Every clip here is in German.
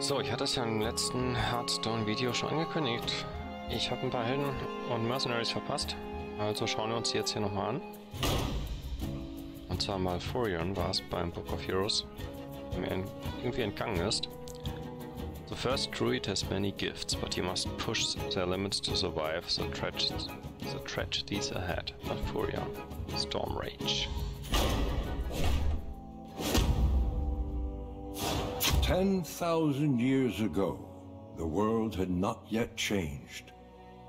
So, ich hatte es ja im letzten Hearthstone-Video schon angekündigt. Ich habe ein paar Helden und Mercenaries verpasst. Also schauen wir uns die jetzt hier nochmal an. Und zwar mal Furion war es beim Book of Heroes, der mir irgendwie entgangen ist. The first druid has many gifts, but he must push their limits to survive the, tra the tragedies ahead. Furion. Storm Rage. Ten thousand years ago, the world had not yet changed.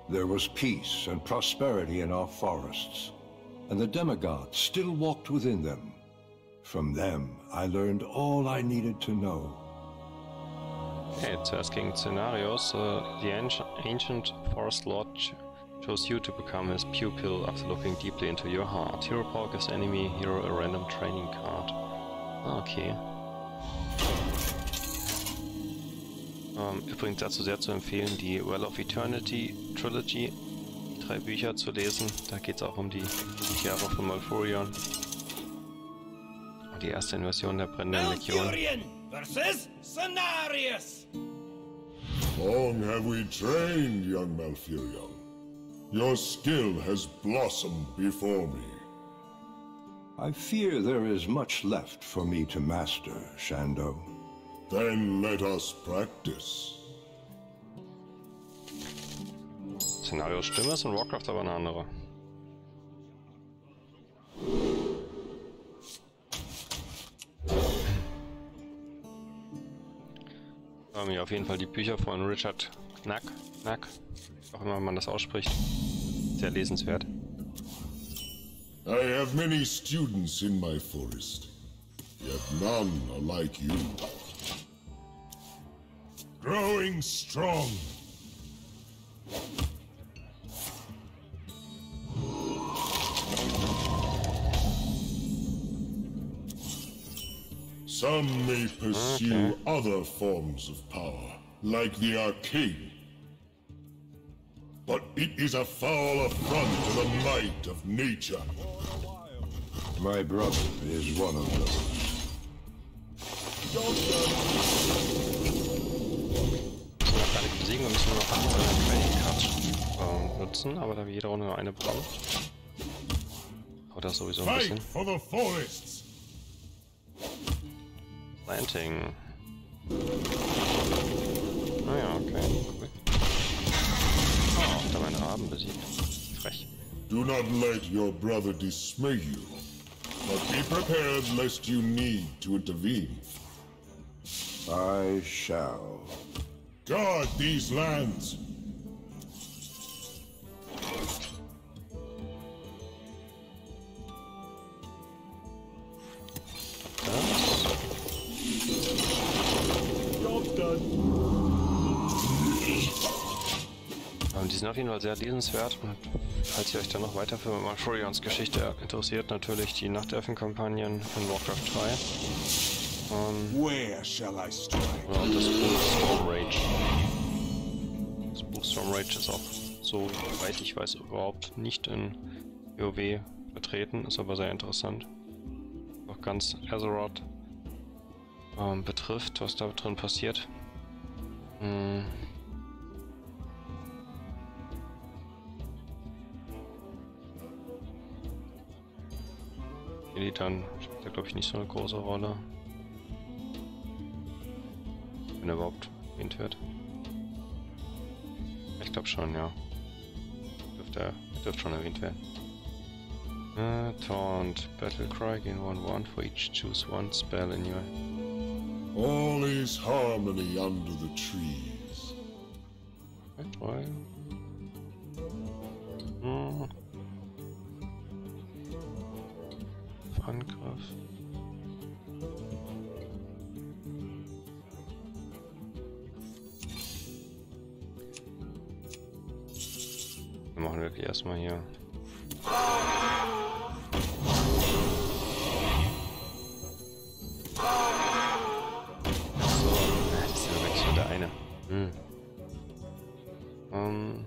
There was peace and prosperity in our forests, and the demigods still walked within them. From them, I learned all I needed to know. Zuerst gegen Szenarios. Uh, the ancient, Forest Lord chose you to become his pupil after looking deeply into your heart. Hero Power gives enemy hero a random training card. Okay. Ähm, übrigens dazu sehr zu empfehlen, die Well of Eternity Trilogy, die drei Bücher zu lesen. Da geht es auch um die, die Jahre von Malfurion. Die erste Invasion der brennenden Legion. versus Cenarius! Long have we trained, young Malfurion. Your skill has blossomed before me. I fear there is much left for me to master, Shando. Then let us practice. Szenarios Stimme ist in Warcraft aber eine andere. haben hier auf jeden Fall die Bücher von Richard Knack, Knack, auch immer man das ausspricht. Sehr lesenswert. I have many students in my forest, yet none are like you. Growing strong. Some may pursue okay. other forms of power, like the arcane. But it is a foul affront to the might of nature. My brother is one of those. Kann ich besiegen, wir müssen nur noch eine Training Card nutzen, aber da wir jede Runde nur eine bekommen. Aber das sowieso ein bisschen. Planting. Ah ja, okay, cool. Oh, da meine Raben besiegt. Frech. Do not let your brother dismay you, but be prepared lest you need to intervene. I shall. Guard these lands. die sind auf jeden Fall sehr lesenswert und falls ihr euch dann noch weiter für Malfurions Geschichte interessiert, natürlich die Nachtelfen-Kampagnen in Warcraft 3. Ähm, Where shall I strike? Ja, und das Buch Storm Rage. Das Buch Storm Rage ist auch, so weit ich weiß, überhaupt nicht in WoW vertreten, ist aber sehr interessant. Auch ganz Azeroth ähm, betrifft, was da drin passiert. Hm. Elitern spielt da glaube ich nicht so eine große Rolle. Wenn er überhaupt erwähnt wird. Ich glaube schon, ja. Dürfte, dürfte schon erwähnt werden. Uh, taunt, Battlecry, gain 1-1 for each choose one spell in your... All is harmony under the trees. Right, Hmm. Angriff. Wir machen wirklich erstmal hier. So, das ist ja wirklich nur der eine. Hm. Um.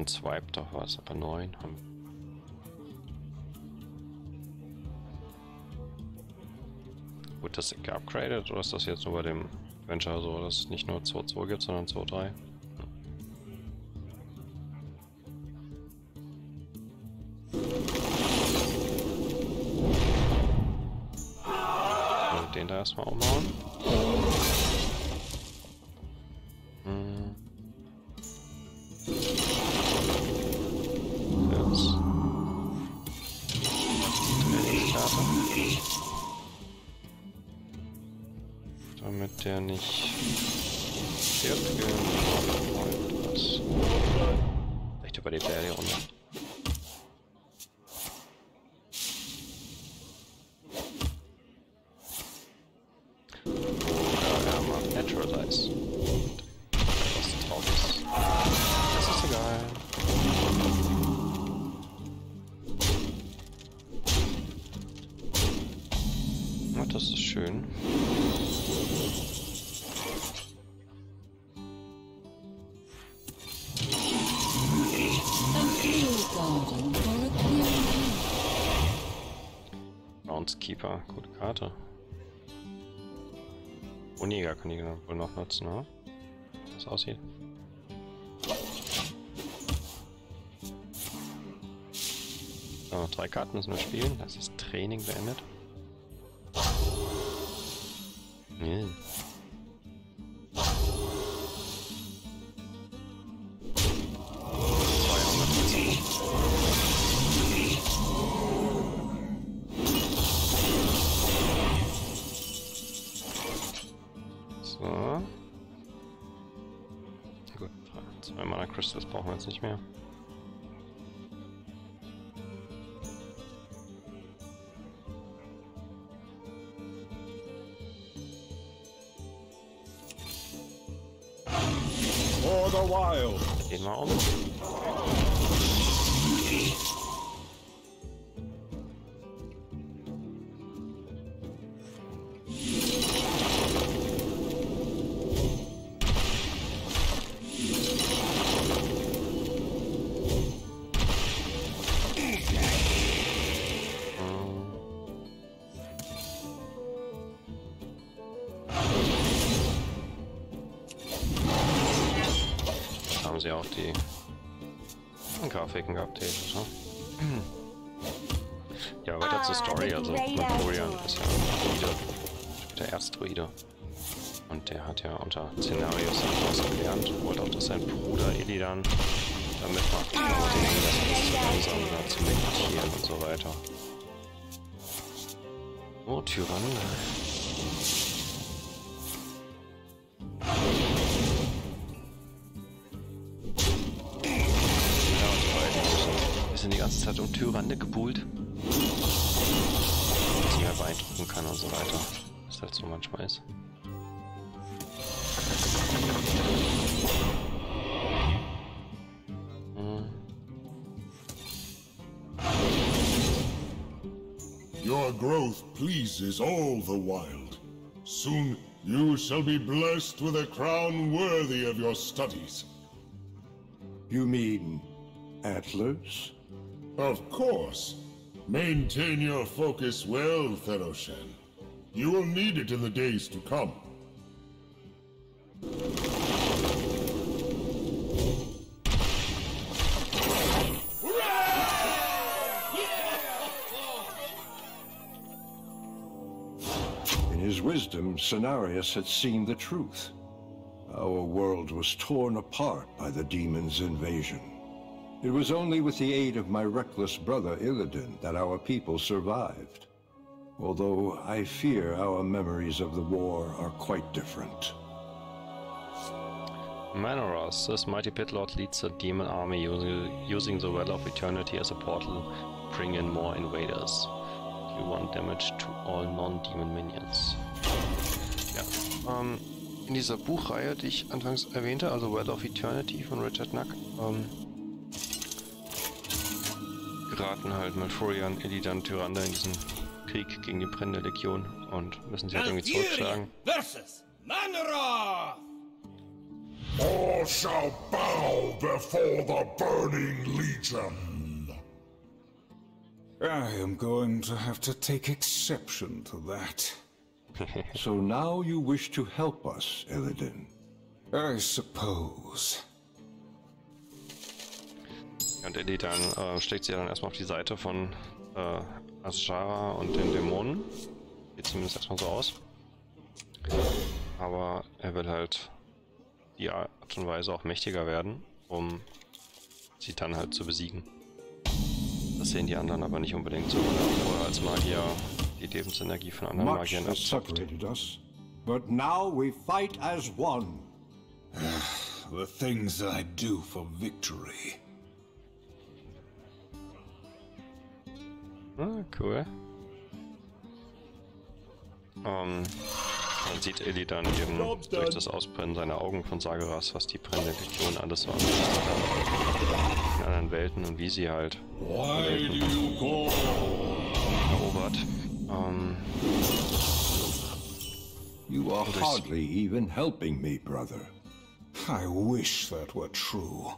Jetzt wäre so ein Swipe doch was, aber neun haben. Gut, das geupgradet oder ist das jetzt nur bei dem Adventure so, dass es nicht nur 2.2 gibt, sondern 2.3? Den da erstmal umhauen. Trainingskarte. Damit der nicht stirbt, gehen was. Echt überlebt er die Runde. Ich wohl noch nutzen, ne? Das aussieht. So, drei Karten müssen wir spielen. Das ist Training beendet. Der hat ja unter Szenarios etwas gelernt, wollte auch, dass sein Bruder Illidan damit macht, genau den das zu langsam da zu meditieren und so weiter. Oh, Tyrann. Ja, und die beiden müssen- wir sind die ganze Zeit um Tyrande gebuhlt. Sie halt beeindrucken kann und so weiter. Was halt so manchmal ist. Hm. Your growth pleases all the wild. Soon you shall be blessed with a crown worthy of your studies. You mean antlers? Of course. Maintain your focus well, Theroshan. You will need it in the days to come. In his wisdom, Cenarius had seen the truth. Our world was torn apart by the demon's invasion. It was only with the aid of my reckless brother Illidan that our people survived. Although I fear our memories of the war are quite different. Manoros, this mighty pit lord leads a demon army using, using the Well of Eternity as a portal to bring in more invaders. You want damage to all non-demon minions. Ja, ähm, in dieser Buchreihe, die ich anfangs erwähnte, also Well of Eternity von Richard Nack, ähm, geraten halt Malfurion, Illidan, Tyrande in diesen Krieg gegen die brennende Legion und müssen sie halt irgendwie zurückschlagen. versus Manoroth! All shall bow before the burning legion. I am going to have to take exception to that. So now you wish to help us, Illidan. I suppose. Und Ellie dann äh, schlägt sie dann erstmal auf die Seite von äh, Ashara und den Dämonen. Sieht zumindest erstmal so aus. Aber er will halt die Art und Weise auch mächtiger werden, um sie dann halt zu besiegen. Das sehen die anderen aber nicht unbedingt so, weil er vorher als Magier die Lebensenergie von anderen Much Magiern has abzockt. separated us, but now we fight as one. The things I do for victory. Ah, cool. Ähm, man sieht Ellie dann eben durch das Ausbrennen seiner Augen von Sageras, was die brennende Legion alles so angerichtet hat. In anderen Welten und wie sie halt Why do you call? erobert. Ähm, You are hardly even helping me, brother. I wish that were true.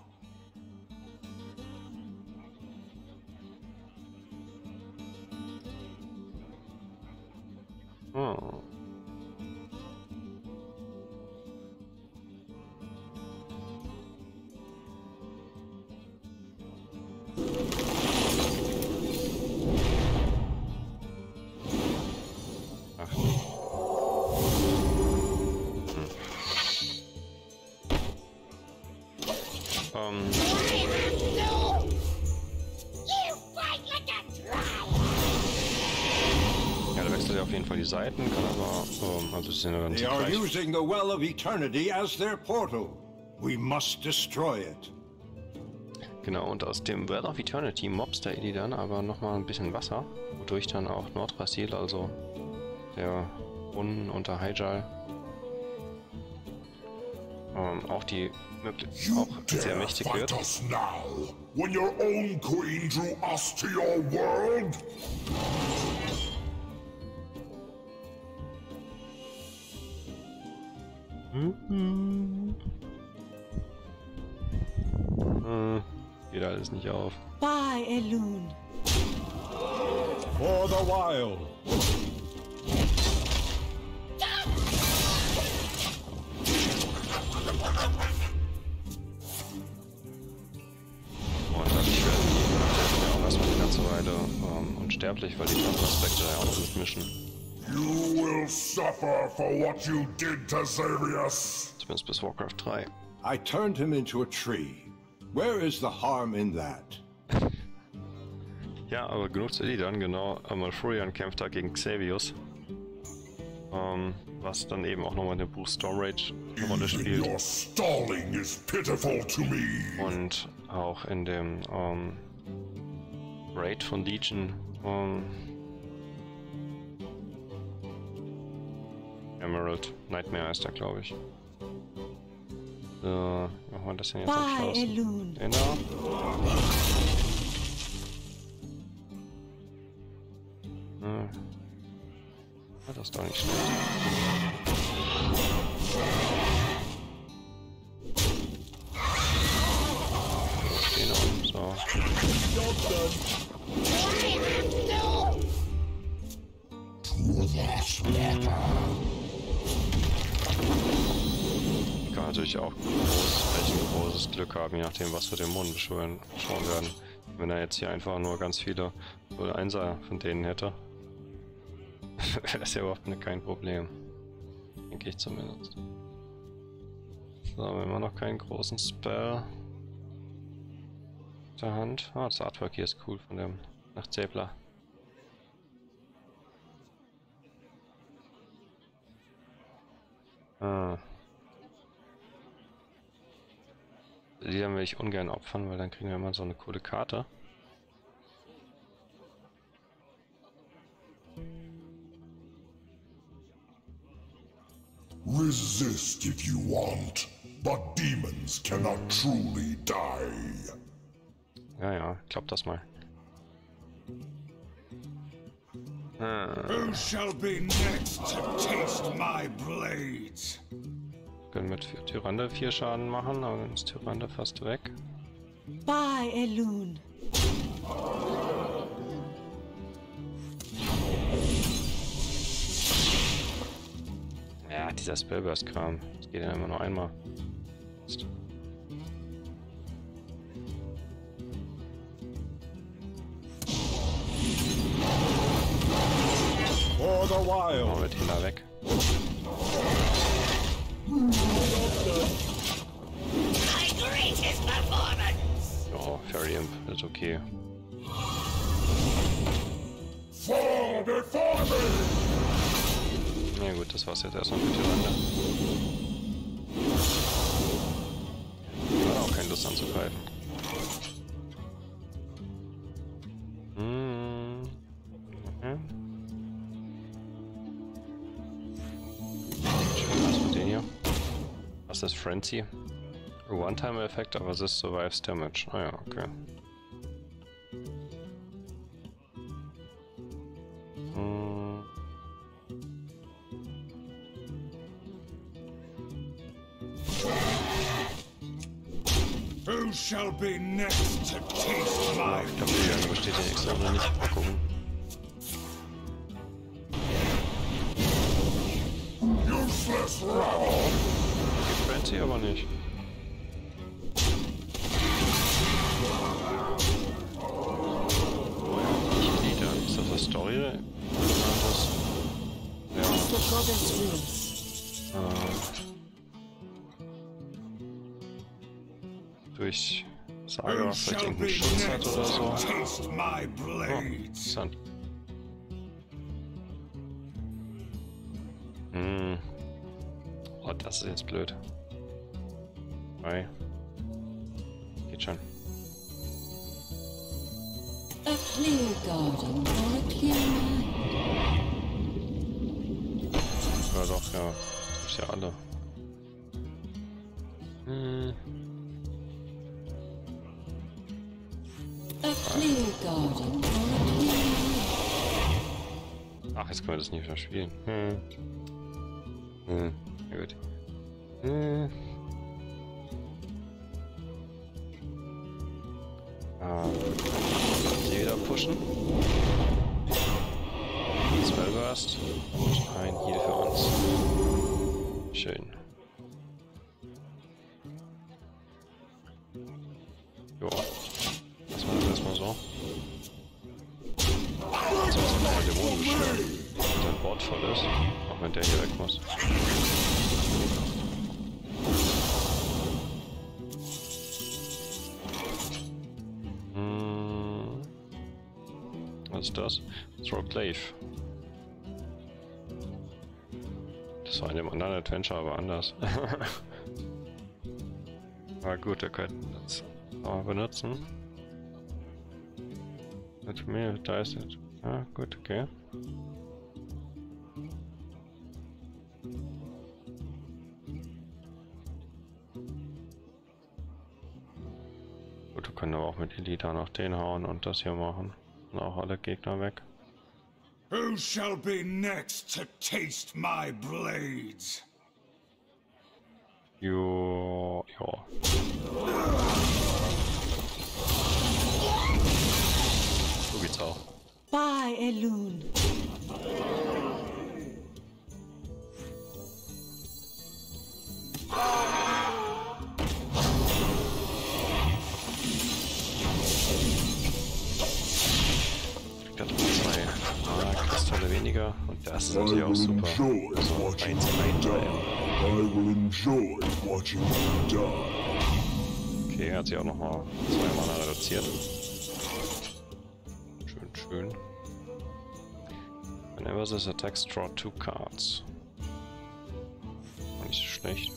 oh. Ja dann They are using the Well of Eternity as their portal. We must destroy it. Genau, und aus dem Well of Eternity mobst der Eli dann aber nochmal ein bisschen Wasser, wodurch dann auch Nordrasil, also der Brunnen unter Hyjal, ähm, auch die möglich auch sehr mächtig wird. now, when your own queen drew us to your world? Hm, geht alles nicht auf. Bye, Elune. For the Wild. Weile ähm, unsterblich, weil die Transfer-Aspekte ja auch noch mitmischen. You will suffer for what you did to Xavius. Zumindest bis Warcraft 3. I turned him into a tree. Where is the harm in that? Ja, aber genug zu Illidan, genau. Malfurion kämpft da gegen Xavius. Ähm, was dann eben auch nochmal in dem Buch Stormrage eine Rolle spielt. Und auch in dem ähm, Raid von Legion. Ähm, Emerald Nightmare heißt er, glaube ich. So, machen wir das denn jetzt am? Elune. Genau. Hm. Ja, das ist doch nicht schlecht. Genau, so. Kann natürlich auch groß, ein großes Glück haben, je nachdem, was wir Dämonen beschwören schauen werden. Wenn er jetzt hier einfach nur ganz viele oder Einser von denen hätte, wäre das ja überhaupt kein Problem. Denke ich zumindest. So, haben wir immer noch keinen großen Spell der Hand. Ah, das Artwork hier ist cool von dem Nachtzähbler. Ah. Die dann will ich ungern opfern, weil dann kriegen wir immer so eine coole Karte. Resist if you want, but demons cannot truly die. Ja, ja, klappt das mal. Who shall be next to taste my blades? Können mit Tyrande 4 Schaden machen, aber dann ist Tyrande fast weg. Bye, Elune. Ja, dieser Spellburst-Kram. Das geht ja immer nur einmal. Wir den da weg. Ja, Fairy Imp, ist okay. Me! Ja gut, das war's jetzt erstmal für Tyrande. Hat auch keine Lust anzugreifen. Frenzy? one-time effect, aber es ist Survives Damage. Ah ja, okay. Hm. Who shall be next to taste my Ich glaube, die Gang besteht ja extra noch nicht. Mal gucken. useless rabble? Gibt Frenzy aber nicht. Ich Lieder. Ist das das Story? Oder war das? Ja. Äh, durch Saga vielleicht irgendeinen Schutz hat oder so. to taste my Oh, interessant. Hm. Oh, das ist jetzt blöd. Hi. Geht schon. A clear. Ja doch, ja. Ist ja alle. Hm. Ach, jetzt können wir das nicht mehr spielen. Hm. Hm. Ja gut. Hm. Glaive. Das war in dem anderen Adventure aber anders. aber gut, wir könnten das auch benutzen. Mit mir, da ist es. Ah, gut, okay. Gut, wir können aber auch mit Elita noch den hauen und das hier machen. Und auch alle Gegner weg. Who shall be next to taste my blades? You... you tall. Bye, Elune. Oh. Kristalle weniger und das ist natürlich auch super. enjoy So, watching eins you rein, die. I will enjoy watching you die. Okay, hat sich auch nochmal zwei Mana reduziert. Schön, schön. Whenever this attacks, draw two cards. Nicht so schlecht.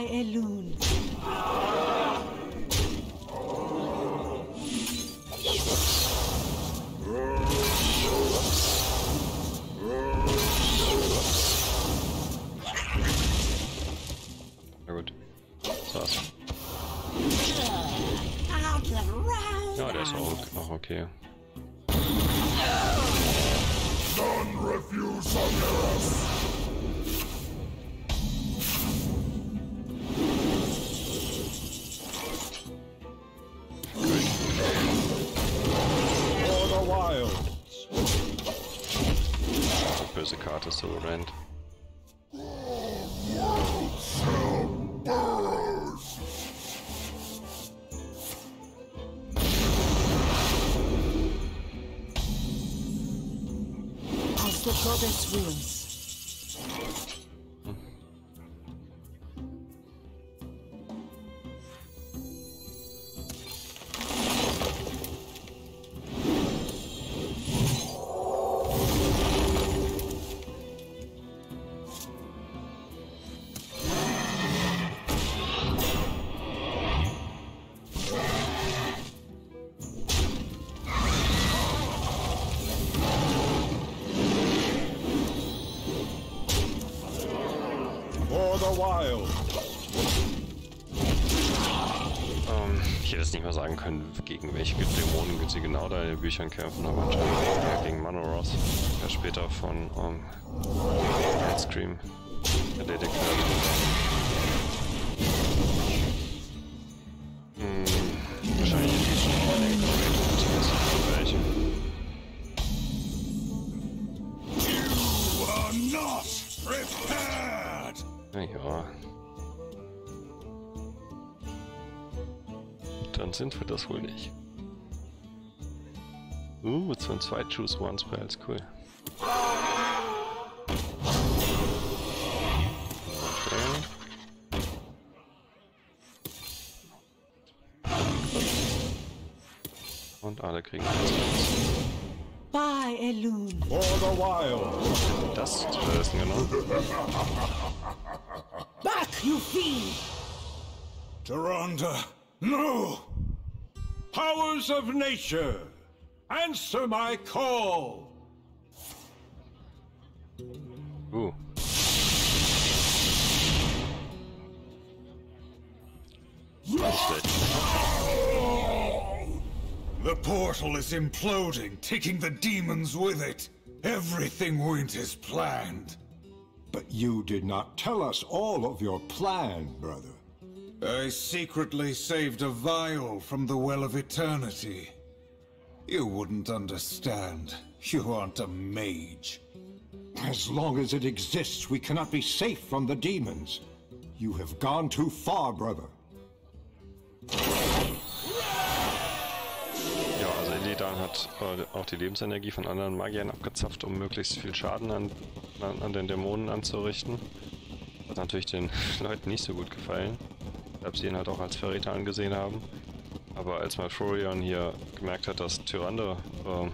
I alone. Progress wheels. The wild. Ähm, ich hätte jetzt nicht mal sagen können, gegen welche Dämonen sie genau da in den Büchern kämpfen, aber eher gegen Manoros, der später von ähm, Scream erledigt wird. Sind wir das wohl nicht. Uh, so ein zwei Choose One Spells, cool. Okay. Und alle kriegen eins. Bye, Elune. For the wild. Das ist genau. Back, you fiend! Tyrande, no! Powers of nature, answer my call. Nicht schlecht. The portal is imploding, taking the demons with it. Everything went as planned. But you did not tell us all of your plan, brother. I secretly saved a vial from the Well of Eternity. You wouldn't understand. You aren't a mage. As long as it exists, we cannot be safe from the demons. You have gone too far, brother. Ja, also Illidan hat äh, auch die Lebensenergie von anderen Magiern abgezapft, um möglichst viel Schaden an, an, an den Dämonen anzurichten. Hat natürlich den Leuten nicht so gut gefallen. Sie ihn halt auch als Verräter angesehen haben. Aber als Malfurion hier gemerkt hat, dass Tyrande, ähm,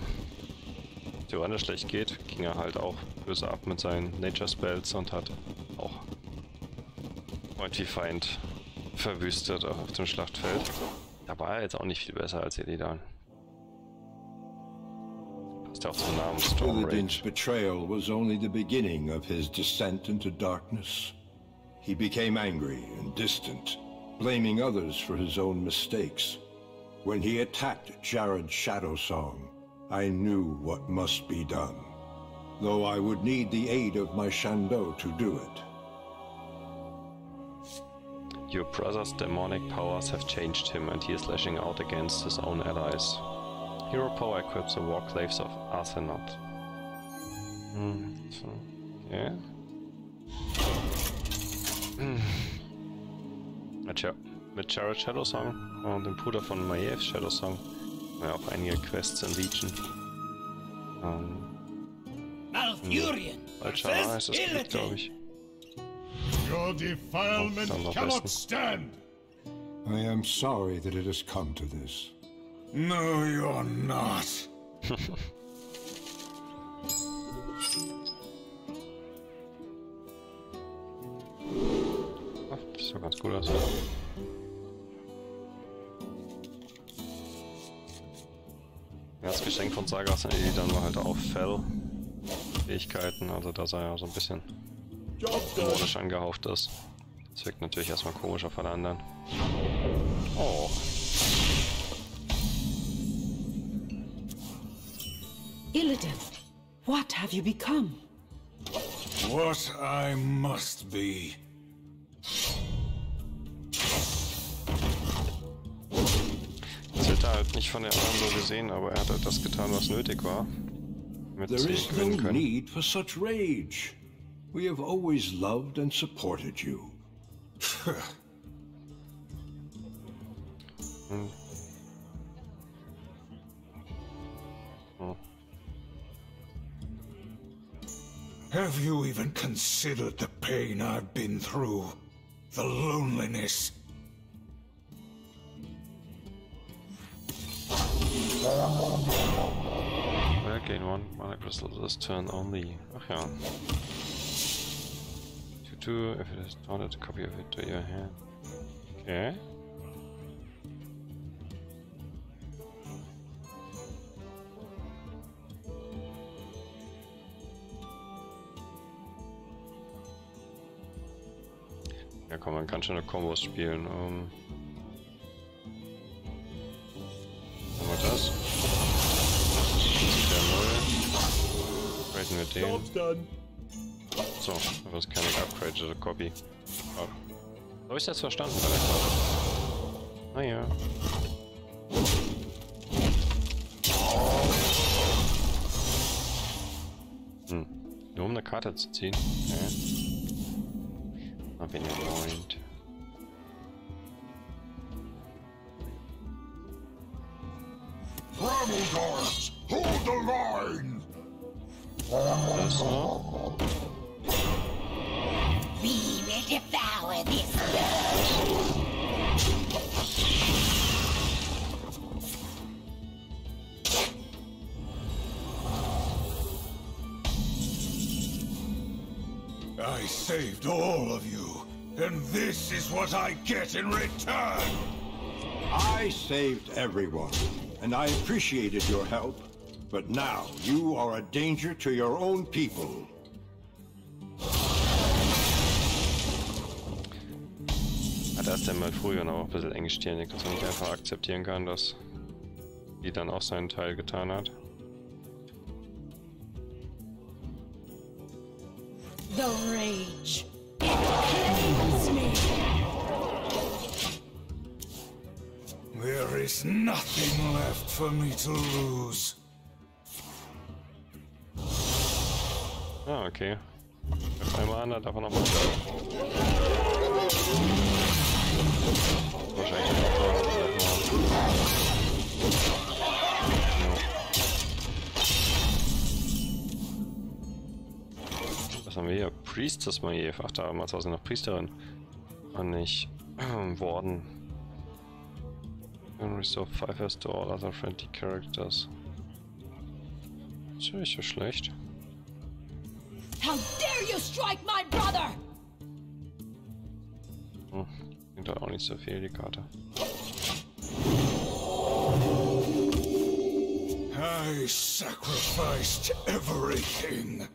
Tyrande schlecht geht, ging er halt auch böse ab mit seinen Nature Spells und hat auch Freund wie Feind verwüstet auf dem Schlachtfeld. Da war er jetzt auch nicht viel besser als Illidan. Passt ja auch zum Namen Storm Illidan's Rage. betrayal was only the beginning of his descent into darkness. He became angry and distant, blaming others for his own mistakes. When he attacked Jared's Shadow Song, I knew what must be done, though I would need the aid of my Shando to do it. Your brother's demonic powers have changed him and he is lashing out against his own allies. Hero power equips the Warclaves of Arsenaut. Hm, so, okay. Hmm. Hm. Mit, Ja- mit Jared Shadow Song und dem Bruder von Maiev Shadow Song wir auch einige Quests in Legion. Ähm, Malfurion Falscher versus heißt das Gebiet, glaube ich. Your defilement noch cannot besten. stand! I am sorry that it has come to this. No, you're not. Ach, das sieht ganz gut aus. Das Geschenk von Sagas an Illidan war halt auch Fell. Fähigkeiten, also dass er ja so ein bisschen modisch angehaucht ist. Das wirkt natürlich erstmal komisch auf alle anderen. Oh. Illidan, what have you become? What I must be. Das wird er halt nicht von den anderen so gesehen, aber er hat halt das getan, was nötig war. Damit There no need for such rage. We have always loved and supported you. Have you even considered the pain I've been through? The loneliness? Well, gain one mana crystal this turn only. Ach ja. 2-2, if it is a copy of it to your hand. Okay. Ja komm, man kann schon eine Kombos spielen. Um, haben wir das? Der wir den. So, aber es ist keine upgraded Copy. Oh. So hab ich das verstanden bei der Karte. Naja. Hm. Nur um eine Karte zu ziehen. Ja. in your mind. Saved everyone, and I appreciated your help. But now you are a danger to your own people. Ja, da ist der Malfurion aber auch ein bisschen engstirnig, dass er nicht einfach akzeptieren kann, dass die dann auch seinen Teil getan hat. The rage. It kills There is nothing left for me to lose. Ah, okay. Auf einmal an, da darf er nochmal. Wahrscheinlich Was haben wir hier? Priestess Maiev. Ach, damals war sie noch Priesterin. Und nicht Warden. And restore 5 as to all other friendly characters. Ist ja nicht so schlecht. How dare you strike my brother? Hm, bringt halt auch nicht so viel, die Karte. I sacrificed everything.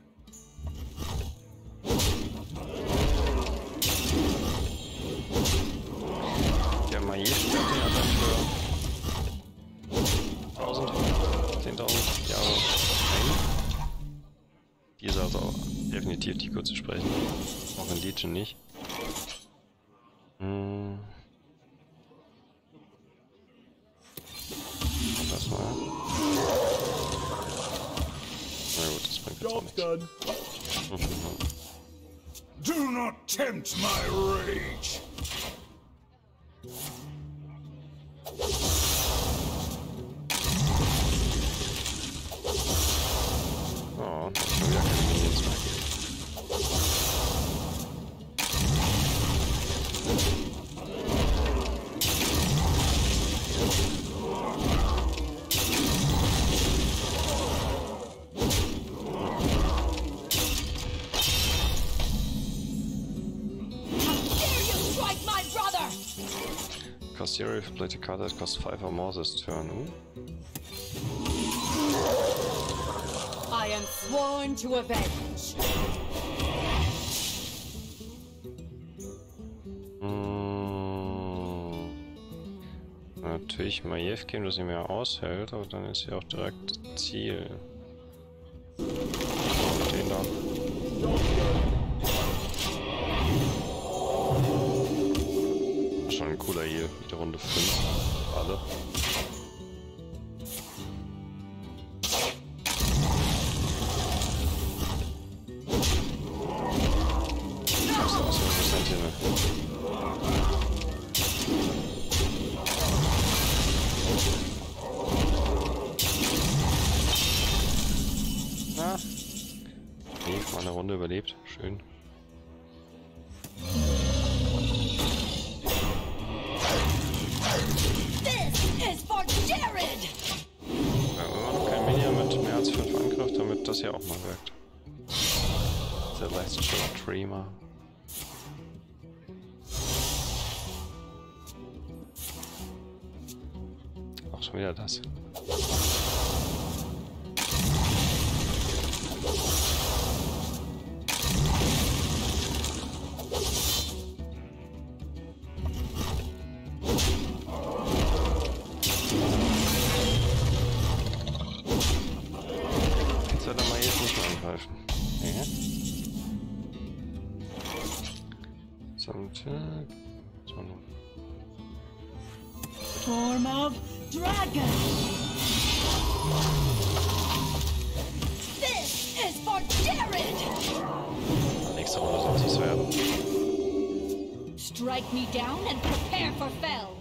Zero if you played a card that costs 5 or more this turn. Ooh. I am sworn to avenge. Hm. Natürlich Majev geben, dass sie mehr aushält, aber dann ist sie auch direkt Ziel. Runde 5. Alle. Wieder das. Jetzt soll dragon! This is for Jared! Niks anderes als iets Strike me down and prepare for fell!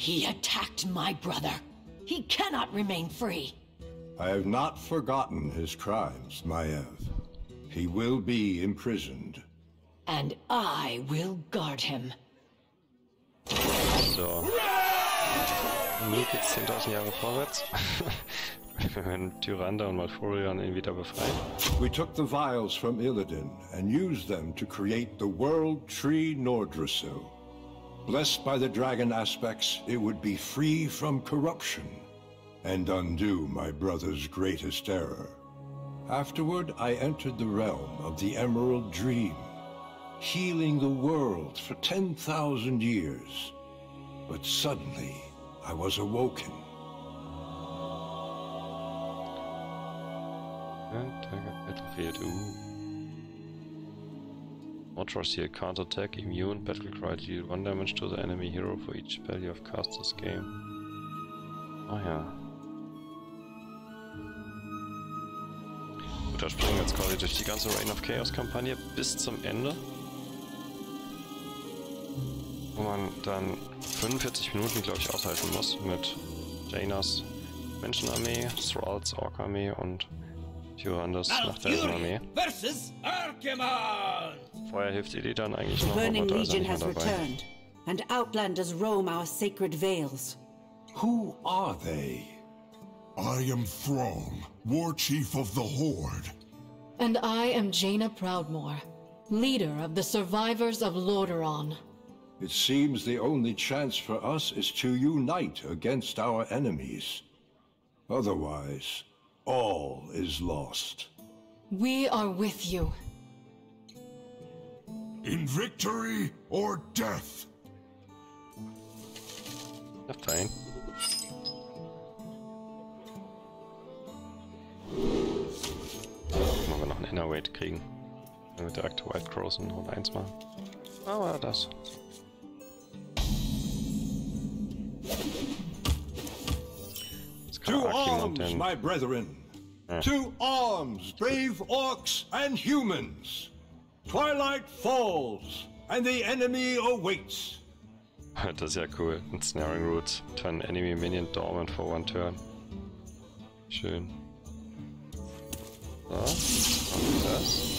He attacked my brother. He cannot remain free. I have not forgotten his crimes, Maiev. He will be imprisoned. And I will guard him. So. Nun geht's 10.000 Jahre vorwärts. Wenn Tyrande und Malfurion ihn wieder befreien. We took the vials from Illidan and used them to create the World Tree Nordrasil. Blessed by the dragon aspects, it would be free from corruption and undo my brother's greatest error. Afterward, I entered the realm of the Emerald Dream, healing the world for 10,000 years. But suddenly, I was awoken. Target battlefield, ooh. Ultra Seal can't attack, immune, battle cry deal 1 damage to the enemy hero for each you have cast this game. Ah ja. Gut, da springen wir jetzt quasi durch die ganze Reign of Chaos Kampagne bis zum Ende. Wo man dann 45 Minuten, glaube ich, aushalten muss mit Janas Menschenarmee, Thralls Ork-Armee und Tyrandas Nachtelfenarmee. versus Archimonde! Vorher hilft Illidan eigentlich The noch, aber Burning da ist er Legion nicht mehr has dabei. returned, and Outlanders roam our sacred vales. Who are they? I am Thrall, War Chief of the Horde. And I am Jaina Proudmore, leader of the survivors of Lordaeron. It seems the only chance for us is to unite against our enemies. Otherwise, all is lost. We are with you. In victory or death. Ja, fein. Gucken, ob wir noch einen Inner Weight kriegen. Wenn wir direkt White Crows in Runde 1 machen. Ah, Aber das. To arms, my brethren! Eh. To arms, brave orcs and humans! Twilight falls, and the enemy awaits. Das ist ja cool. Ensnaring Roots. Turn enemy minion dormant for one turn. Schön. So. Und das.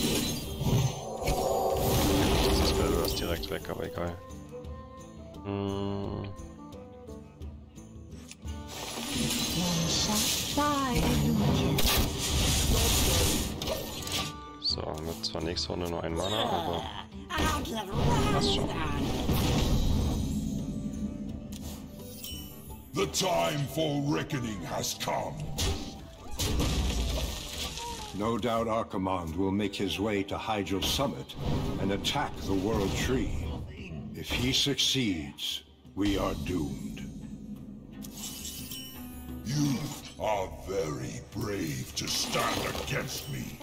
Das direkt weg, aber egal. Hm. One shot by Illusion. mit zwar nächste Runde nur ein Mana, aber passt schon. The time for reckoning has come. No doubt Archimonde will make his way to Hygel's summit and attack the World Tree. If he succeeds, we are doomed. You are very brave to stand against me.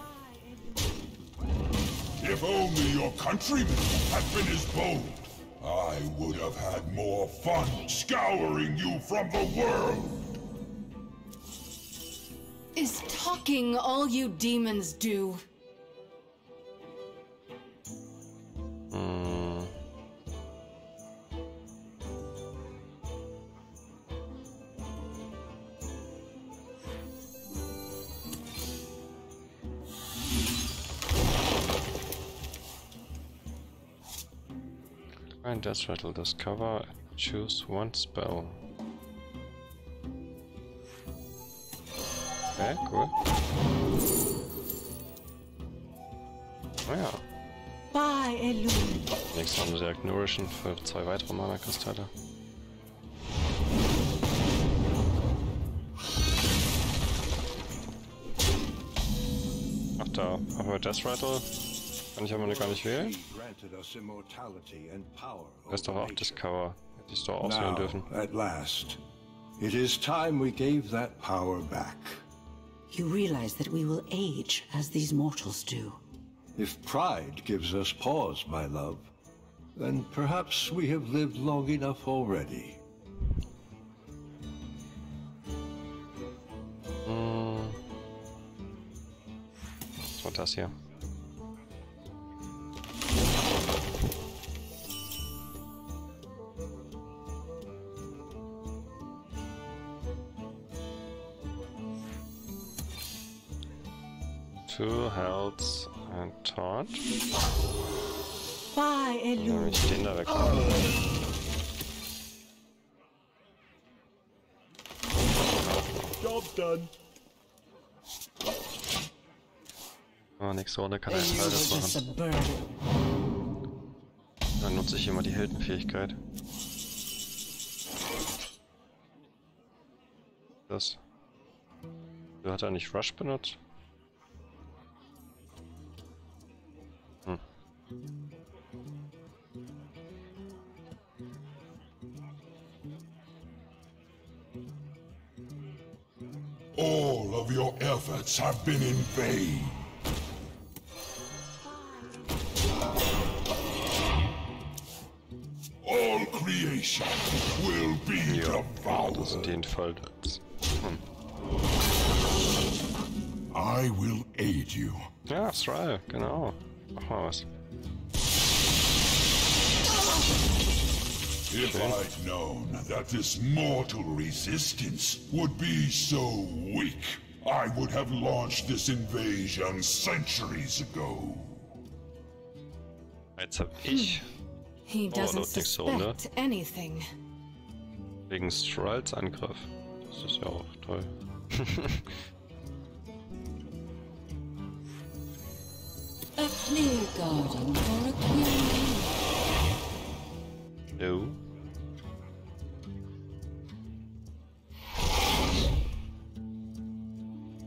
If only your countrymen had been as bold, I would have had more fun scouring you from the world. Is talking all you demons do? Hm. Ein Death Rattle Discover. Choose one spell. Okay, cool. Oh naja. Bye, Elune. Nächstes haben wir direkt Nourishen für zwei weitere Mana-Kristalle. Ach da, machen wir Death Rattle. Kann ich aber gar nicht wählen. Das ist doch auch nature. Discover. Hätte ich doch auswählen dürfen. at last, it is time we gave that power back. You realize that we will age as these mortals do. If pride gives us pause, my love, then perhaps we have lived long enough already. Hm. Was war das hier? Elune. wenn ich den da weg. Job done. Oh, nächste Runde kann er You jetzt were beides just a machen. Dann nutze ich immer die Heldenfähigkeit. Das. Du hat er nicht Rush benutzt? All of your efforts have been in vain. All creation will be Ja, devoured. das sind die entfaltet. Hm. I will aid you. Ja, Thrall, genau. Mach mal was. If I'd known that this mortal resistance would be so weak, I would have launched this invasion centuries ago. Jetzt hab ich He Oh, doesn't laut nächste Runde. suspect anything. wegen Strahls Angriff. Das ist ja auch toll. A clear garden for a queen. Jo.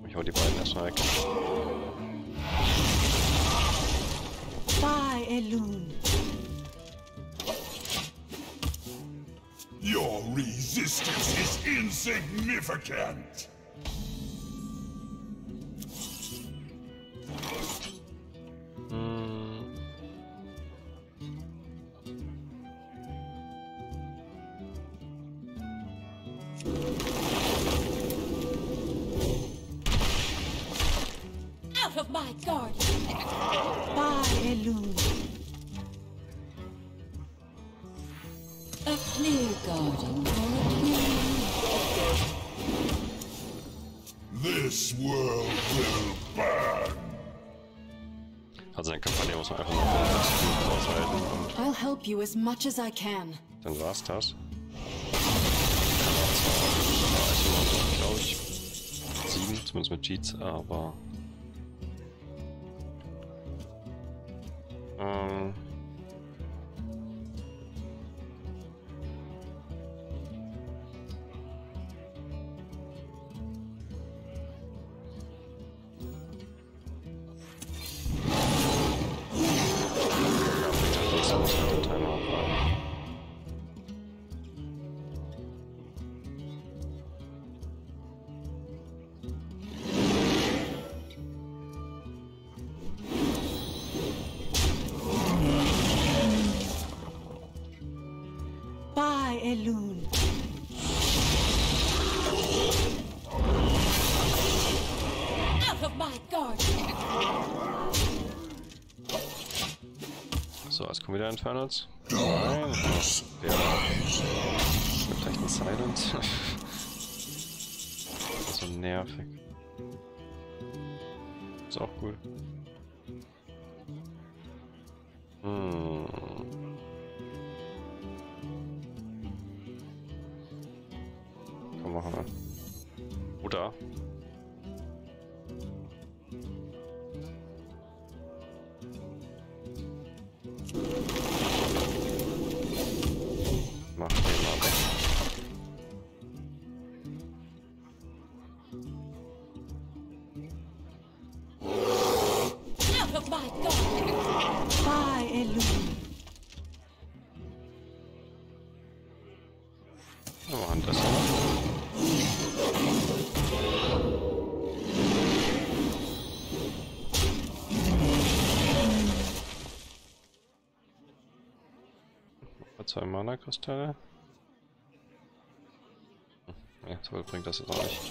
Ich hau die beiden erstmal weg. Bye, Elune. Your resistance is insignificant. This world will burn. Also in Kampagne muss man einfach noch mal aushalten und I'll help you as much as I can. dann war's das. glaube ich. Sieben, zumindest mit Cheats, aber. Ähm. Infernals. Nein. Der gibt gleich einen Silence. so nervig. Ist auch cool. Zwei Mana-Kristalle. Hm, Ja, so bringt das jetzt auch nicht.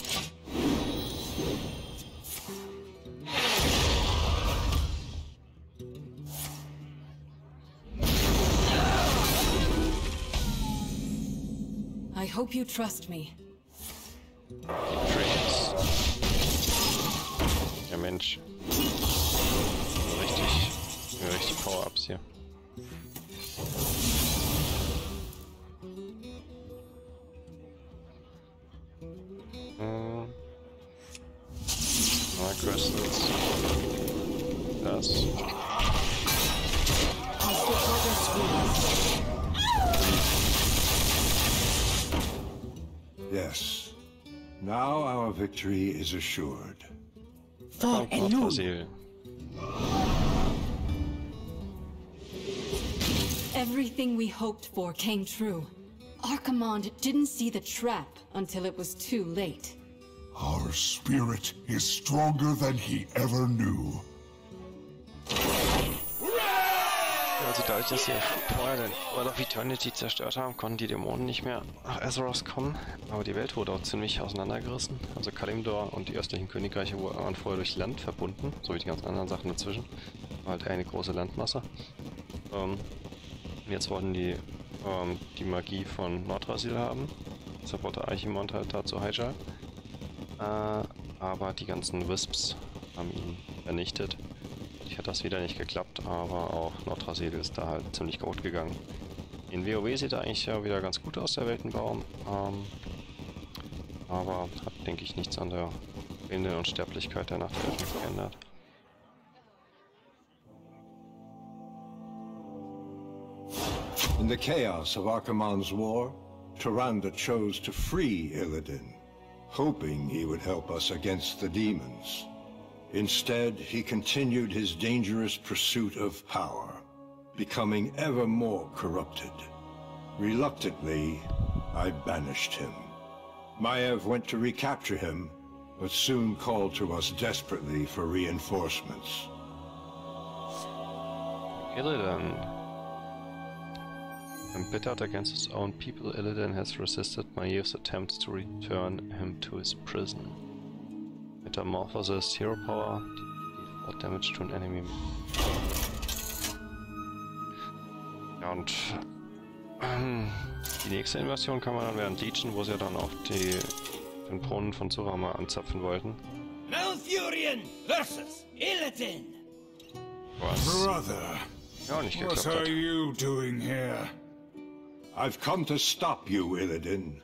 I hope you trust me. Ja Mensch. Richtig, richtig Power-Ups Crystals. Das. Master Yes. Now our victory is assured. For Kommt Elune. Brasil. Everything we hoped for came true. Archimond didn't see the trap until it was too late. Our spirit is stronger than he ever knew. Also dadurch, dass sie vorher den World of Eternity zerstört haben, konnten die Dämonen nicht mehr nach Azeroth kommen. Aber die Welt wurde auch ziemlich auseinandergerissen. Also Kalimdor und die östlichen Königreiche waren vorher durch Land verbunden, so wie die ganzen anderen Sachen dazwischen. War halt eine große Landmasse. Ähm, jetzt wollten die ähm, die Magie von Nordrasil haben. Wollte Archimond halt dazu Hyjal. Äh, aber die ganzen Wisps haben ihn vernichtet. Ich hat das wieder nicht geklappt, aber auch Nordrasil ist da halt ziemlich gut gegangen. In WoW sieht er eigentlich ja wieder ganz gut aus, der Weltenbaum. Ähm, aber hat, denke ich, nichts an der fehlenden Unsterblichkeit der Nachtelfen geändert. In the chaos of Archimonde's war, Tyrande chose to free Illidan, hoping he would help us against the demons. Instead, he continued his dangerous pursuit of power, becoming ever more corrupted. Reluctantly, I banished him. Maiev went to recapture him, but soon called to us desperately for reinforcements. Illidan. Embittered against his own people, Illidan has resisted Maev's attempts to return him to his prison. Metamorphosis, Hero Power, deal damage to an enemy. Ja, und ähm, die nächste Invasion kann man dann während Legion, wo sie ja dann auch die, den Brunnen von Surama anzapfen wollten. Malfurion versus Illidan. Was Brother, ja nicht what geklappt are hat. you doing here? I've come to stop you, Illidan.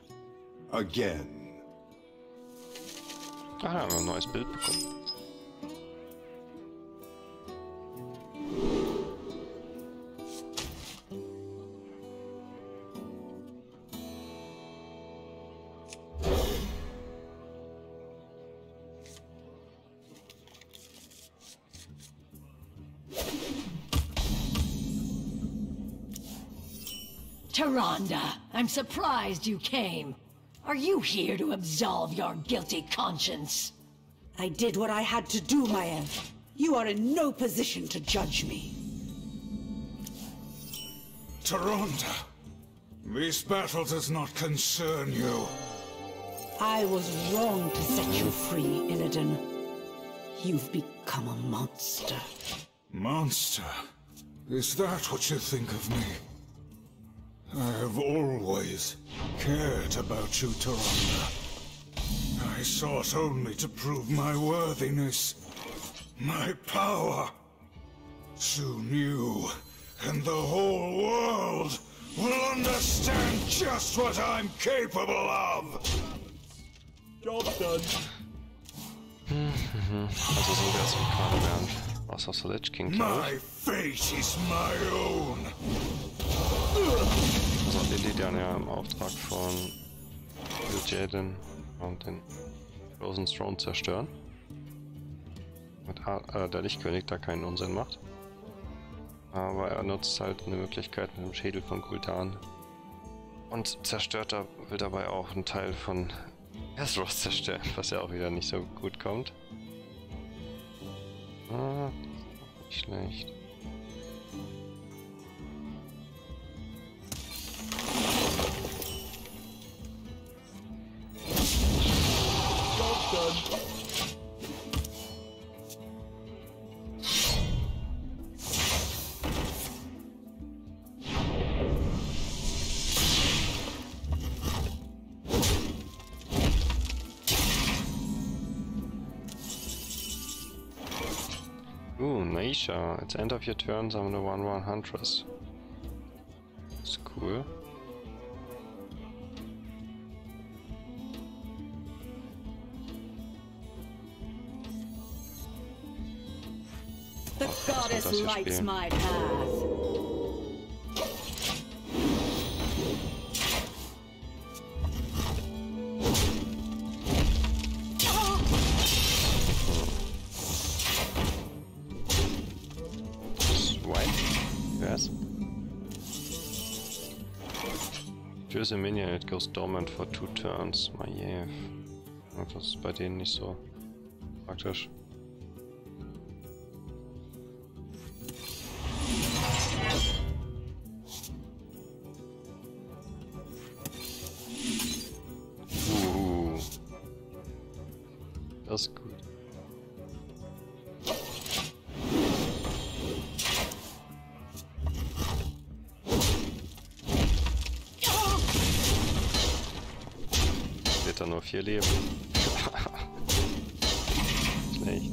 Again. Ah, haben wir ein neues. Taronda, I'm surprised you came. Are you here to absolve your guilty conscience? I did what I had to do, Maev. You are in no position to judge me. Taronda, this battle does not concern you. I was wrong to set you free, Illidan. You've become a monster. Monster? Is that what you think of me? I have always cared about you, Taronda. I sought only to prove my worthiness, my power. Soon you and the whole world will understand just what I'm capable of. Job done. Also sind wir jetzt gerade während was der Lich King, glaube My fate is my own. ich. Also Illidan ja im Auftrag von Jaden und den Frozen Throne zerstören. Damit äh, der Lichtkönig da keinen Unsinn macht. Aber er nutzt halt eine Möglichkeit mit dem Schädel von Gul'dan. Und zerstört da, will dabei auch einen Teil von Ezros zerstören, was ja auch wieder nicht so gut kommt. Ah, nicht schlecht. Done. So At the end of your turn, summon a 1 1 Huntress. It's cool. The oh, goddess lights my path. Choose a minion, it goes dormant for two turns. Majev. Ja, Das ist bei denen nicht so praktisch. Uh. Das ist gut. Vier Leben. Schlecht.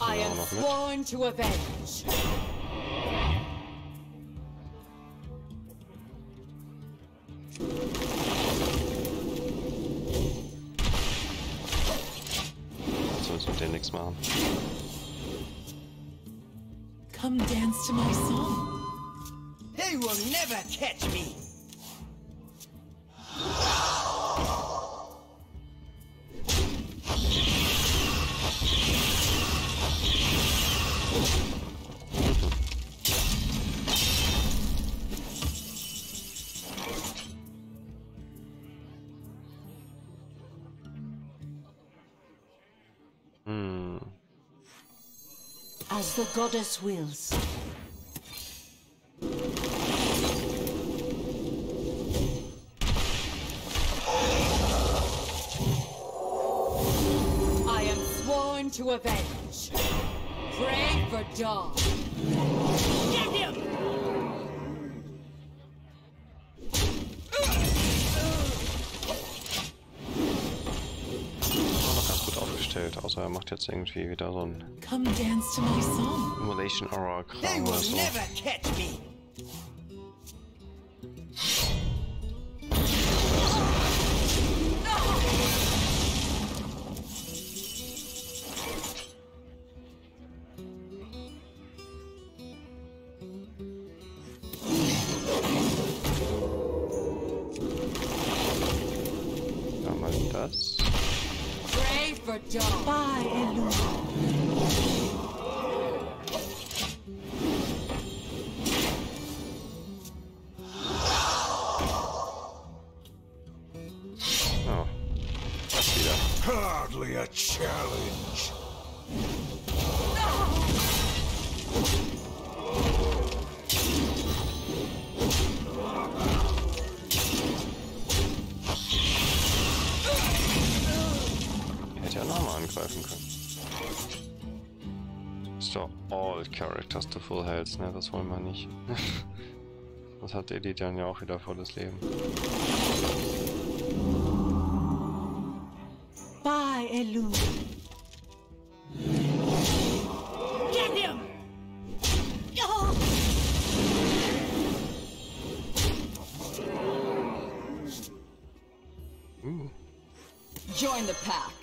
I am sworn to avenge. The goddess wills. I am sworn to avenge. Pray for dawn. Get him! Er macht jetzt irgendwie wieder so ein Come dance to my song. Immolation Aura They Kram oder will so. Health, ne, das wollen wir nicht. das hat Edith dann ja auch wieder volles Leben. By illusion. Get him! Oh! Uh, Join the pack.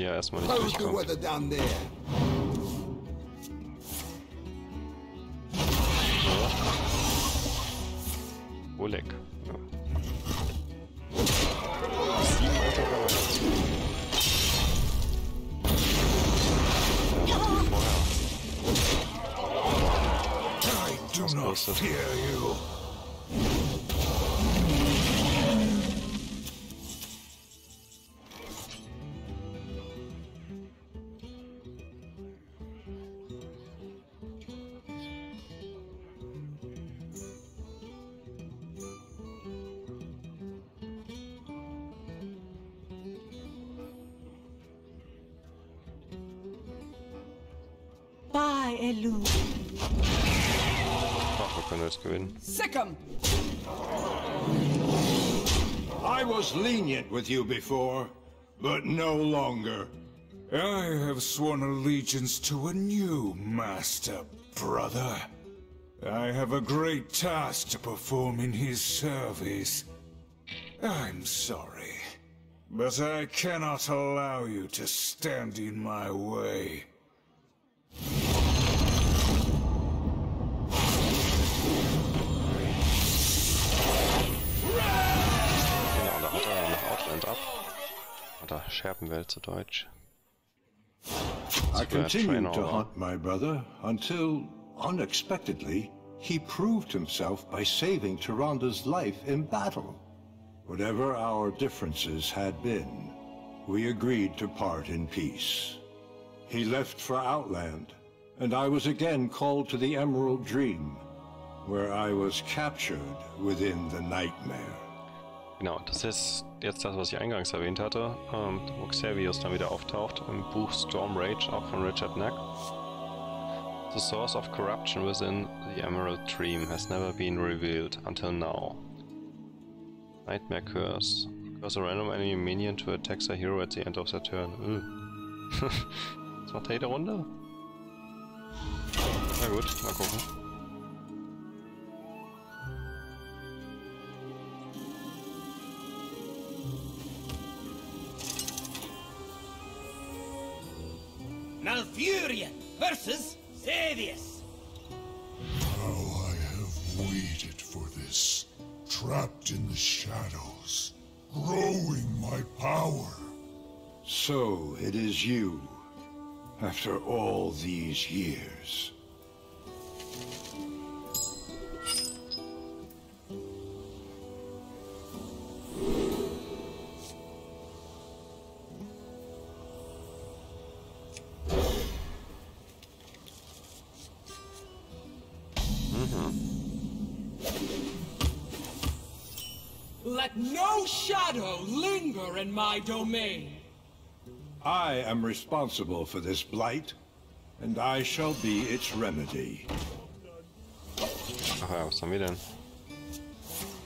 die ja erstmal nicht durchkommt. Sick 'em! I was lenient with you before, but no longer. I have sworn allegiance to a new master, brother. I have a great task to perform in his service. I'm sorry, but I cannot allow you to stand in my way. Ab. Oder Scherbenwelt zu Deutsch. I continued to hunt my brother until, unexpectedly, he proved himself by saving Tyranda's life in battle. Whatever our differences had been, we agreed to part in peace. He left for Outland, and I was again called to the Emerald Dream, where I was captured within the nightmare. Genau, das ist jetzt das, was ich eingangs erwähnt hatte, ähm, wo Xervius dann wieder auftaucht im Buch Storm Rage, auch von Richard Nack. The source of corruption within the Emerald Dream has never been revealed until now. Nightmare Curse. Curse a random enemy minion to attack the hero at the end of their turn. Was macht er jede Runde? Na gut, mal gucken. You, after all these years. Let no shadow linger in my domain. I am responsible for this blight, and I shall be its remedy. Ach ja, was haben wir denn?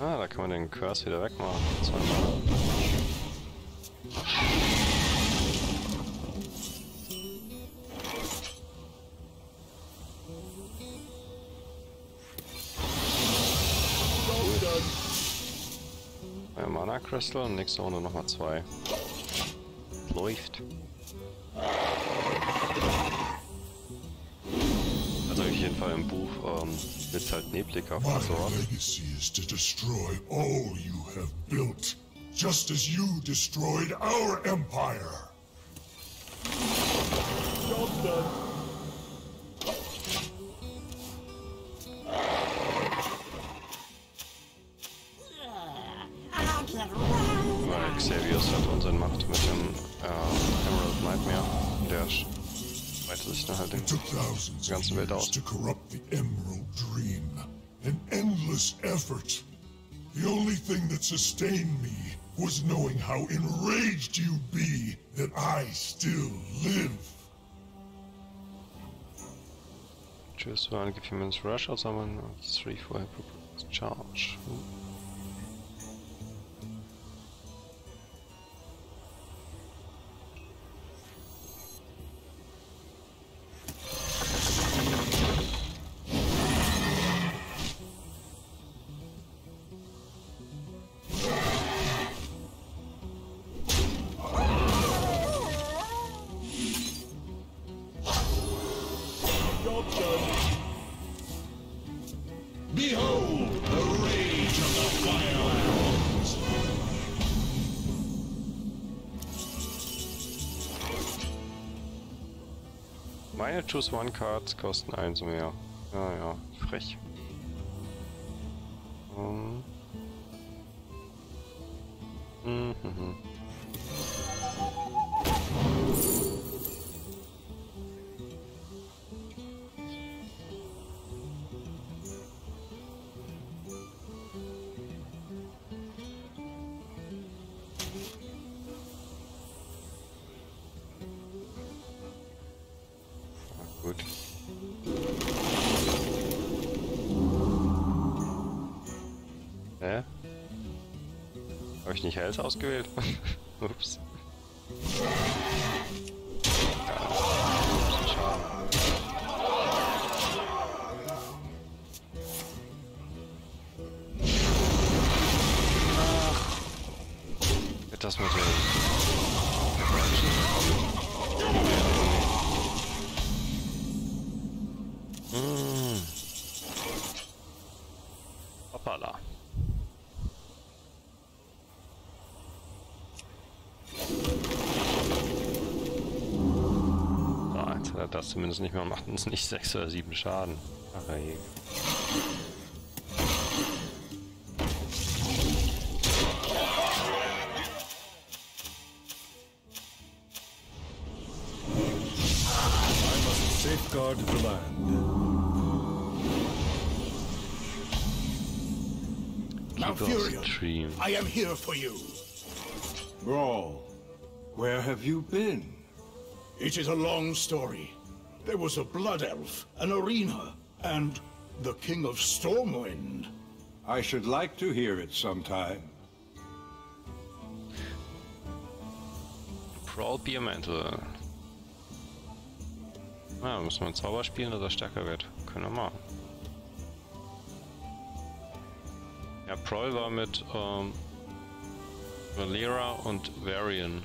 Ah, da kann man den Curse wieder wegmachen. Zweimal. Ein Mana Crystal und nächste Runde nochmal zwei. Läuft. Also auf jeden Fall im Buch ähm, wird halt neblig auf My Azor. legacy is to destroy all you have built, just as you destroyed our empire. Sustained me was knowing how enraged you'd be that I still live. Choose one, give humans rush or someone three for hyper charge. Job Meine Choose One Cards kosten eins mehr. Ja, ja, frech. Um. Mhm. Health ausgewählt? Ups. Das zumindest nicht mehr, macht uns nicht 6 oder 7 Schaden. Ach must safeguard the land. Malfurion, Stream. I am here for you. Brawl, where have you been? It is a long story. There was a blood elf, an arena, and the King of Stormwind. I should like to hear it sometime. Brawl Biermantel. Ja, müssen wir einen Zauber spielen, dass er stärker wird. Können wir machen. Ja, Proll war mit ähm, Valera und Varian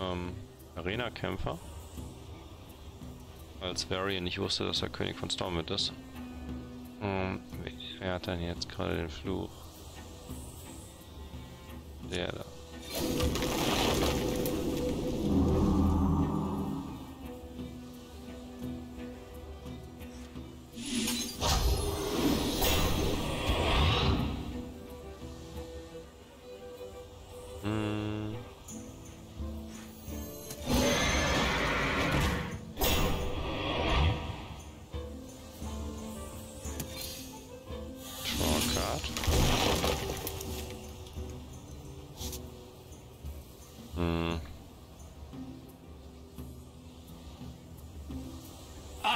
ähm, Arena-Kämpfer. Als Varian nicht wusste, dass er König von Stormwind ist. Ähm, wer hat denn jetzt gerade den Fluch? Der da.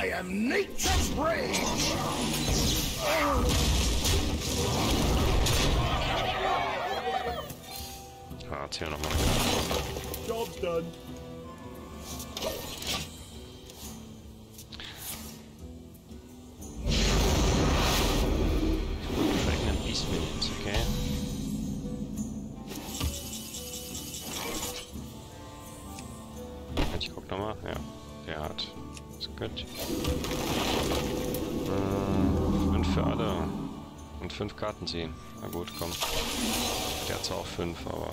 I am nature's rage! Oh, turn I'm. Job's done. 5, aber.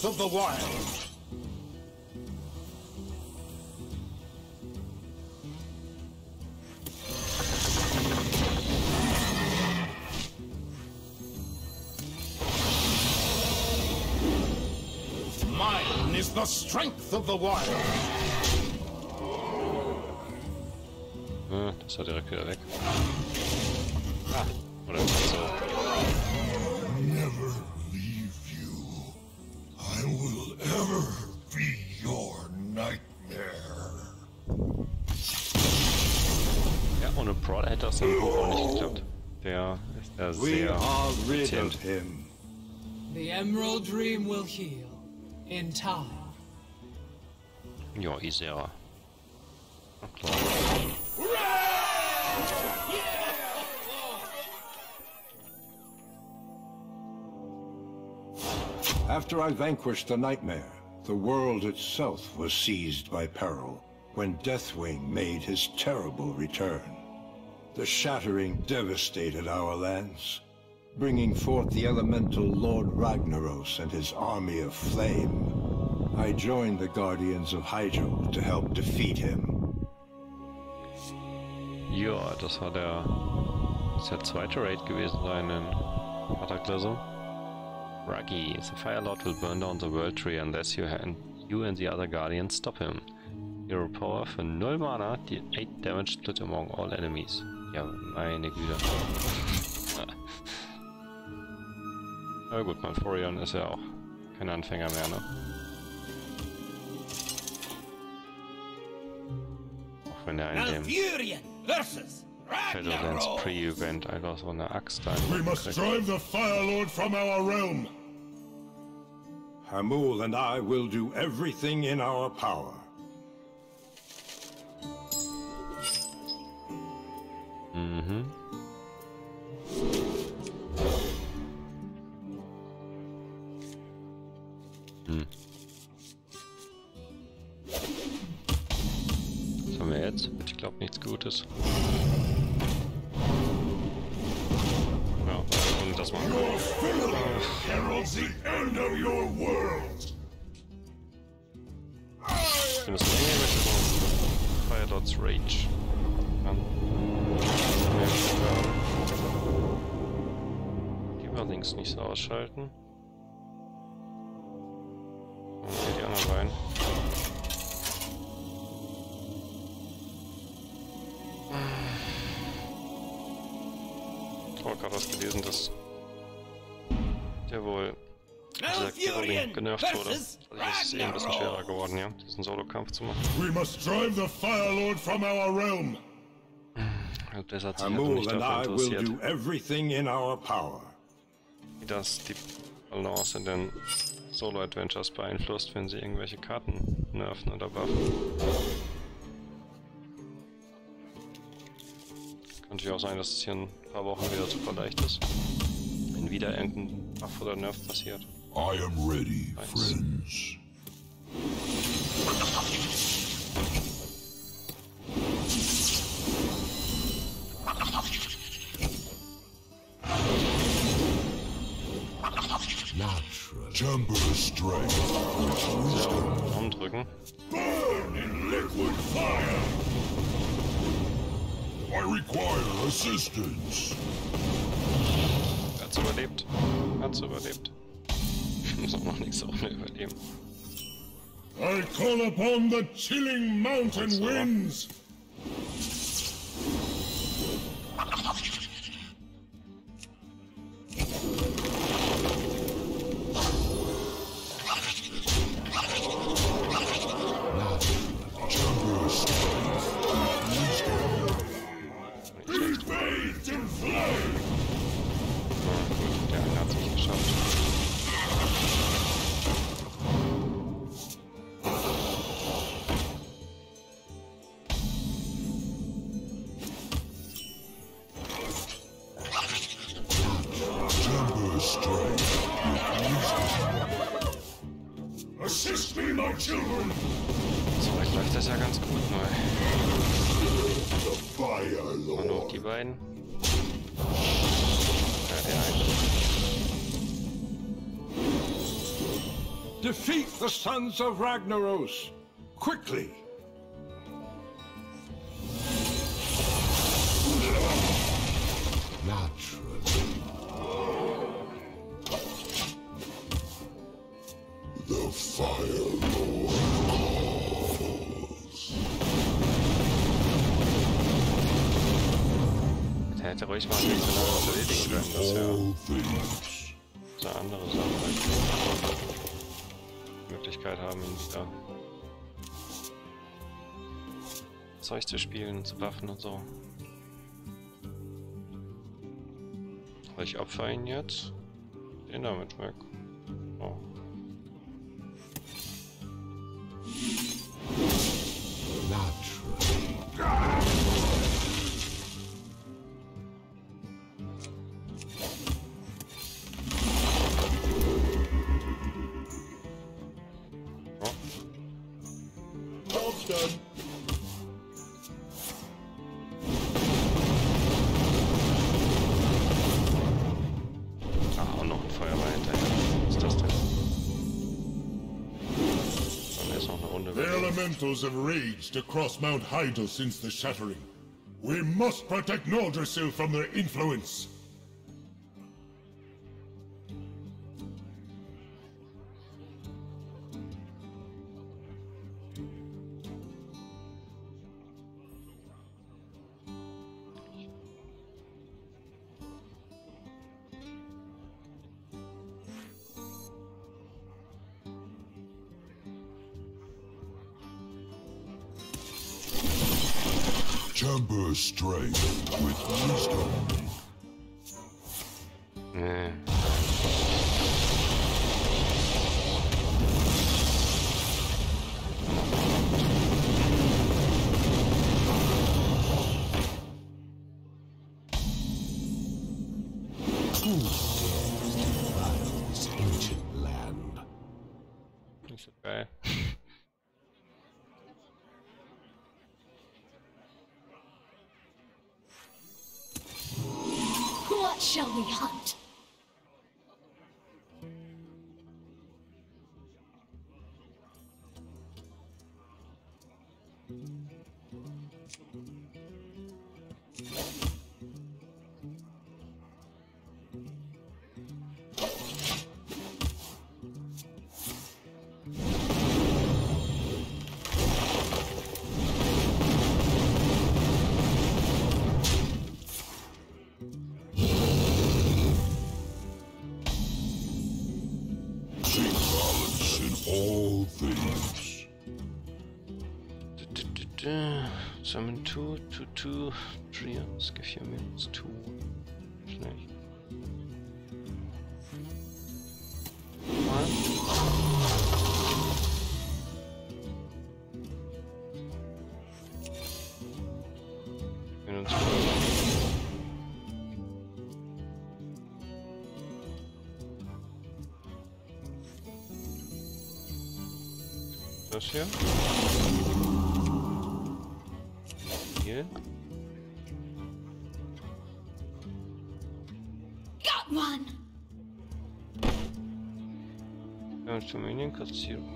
strength of the wild. Mine is the strength of the wild. Das war direkt weg. Das im auch nicht geklappt. Der ist ja We sehr are rid effizient. of him. The Emerald Dream will heal. In time. Ja, Isera. Klar. After I vanquished the nightmare, the world itself was seized by peril when Deathwing made his terrible return. The shattering devastated our lands, bringing forth the elemental Lord Ragnaros and his army of flame. I joined the Guardians of Hydro to help defeat him. Ja, das war der, das der zweite Raid gewesen sein in Cataclysm. Ruggy, the Fire Lord will burn down the World Tree unless you and, you and the other Guardians stop him. Hero Power for 0 Mana, die 8 Damage split among all enemies. Ja, meine Güte. Aber gut, Malfurion ist ja auch kein Anfänger mehr, ne? Auch wenn er in dem versus Shadowlands Ragnarok. Pre-Event einfach so eine Axt da We must drive the Fire Lord from our realm. Hamul and I will do everything in our power. Mhm. Hm. Was haben wir jetzt? Ich glaube nichts Gutes. Ja, und das machen world. Ich finde das irgendwie so Fire Lord's Rage. Ja. Die über links nicht so ausschalten. Und hier die anderen rein. Ich habe gerade was gelesen, dass der wohl dieser Kirill genervt wurde. Also es ist eh ein bisschen schwerer geworden, ja, diesen Solo-Kampf zu machen. We must drive the Fire Lord from our realm. Also das hat sich also Hamul nicht and dafür I will interessiert, do everything in our power. wie das die Balance in den Solo-Adventures beeinflusst, wenn sie irgendwelche Karten nerven oder buffen. Könnte ja auch sein, dass es hier in ein paar Wochen wieder super leicht ist. Wenn wieder irgendein Buff oder Nerf passiert. I am ready, Nice. friends. Hat's überlebt. Hat's überlebt. Muss auch noch nächste Runde überleben. I call upon the chilling mountain winds. Sons of Ragnaros! Quickly! Zeug zu spielen, zu buffen und so. Aber ich opfer ihn jetzt. Den damit weg. Oh. Oh. Job's Elementals have raged across Mount Hydo since the shattering. We must protect Nordrassil from their influence. Summon I'm in two, two, two, three. let's give you minus 2. Schnell. Mal. Wir. Dominion-Kassierung.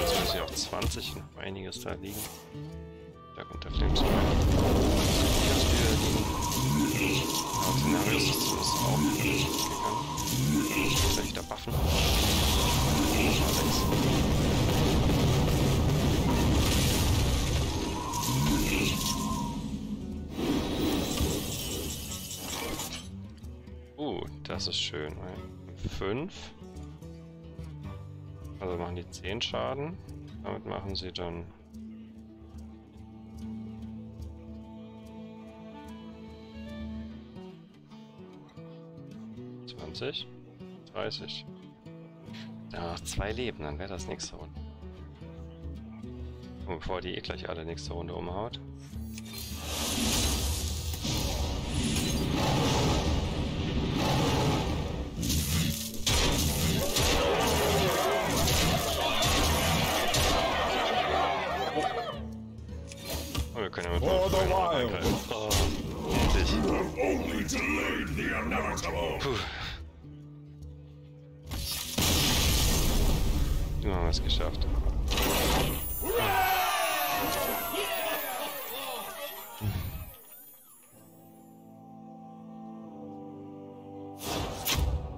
Jetzt müssen ja auch 20 noch einiges da liegen. Da kommt der Flames rein. Hier ist wieder liegen. Szenarios ist auch gegangen. Soll ich da buffen? 6. das ist schön. 5. Also machen die 10 Schaden. Damit machen sie dann. Zwanzig, dreißig. Ja, noch zwei Leben, dann wäre das nächste Runde. Und bevor die eh gleich alle nächste Runde umhaut. Oh, wir können For the Feuer noch wild. angreifen. Oh, endlich. Only delayed the inevitable. Puh. Nun haben wir es geschafft.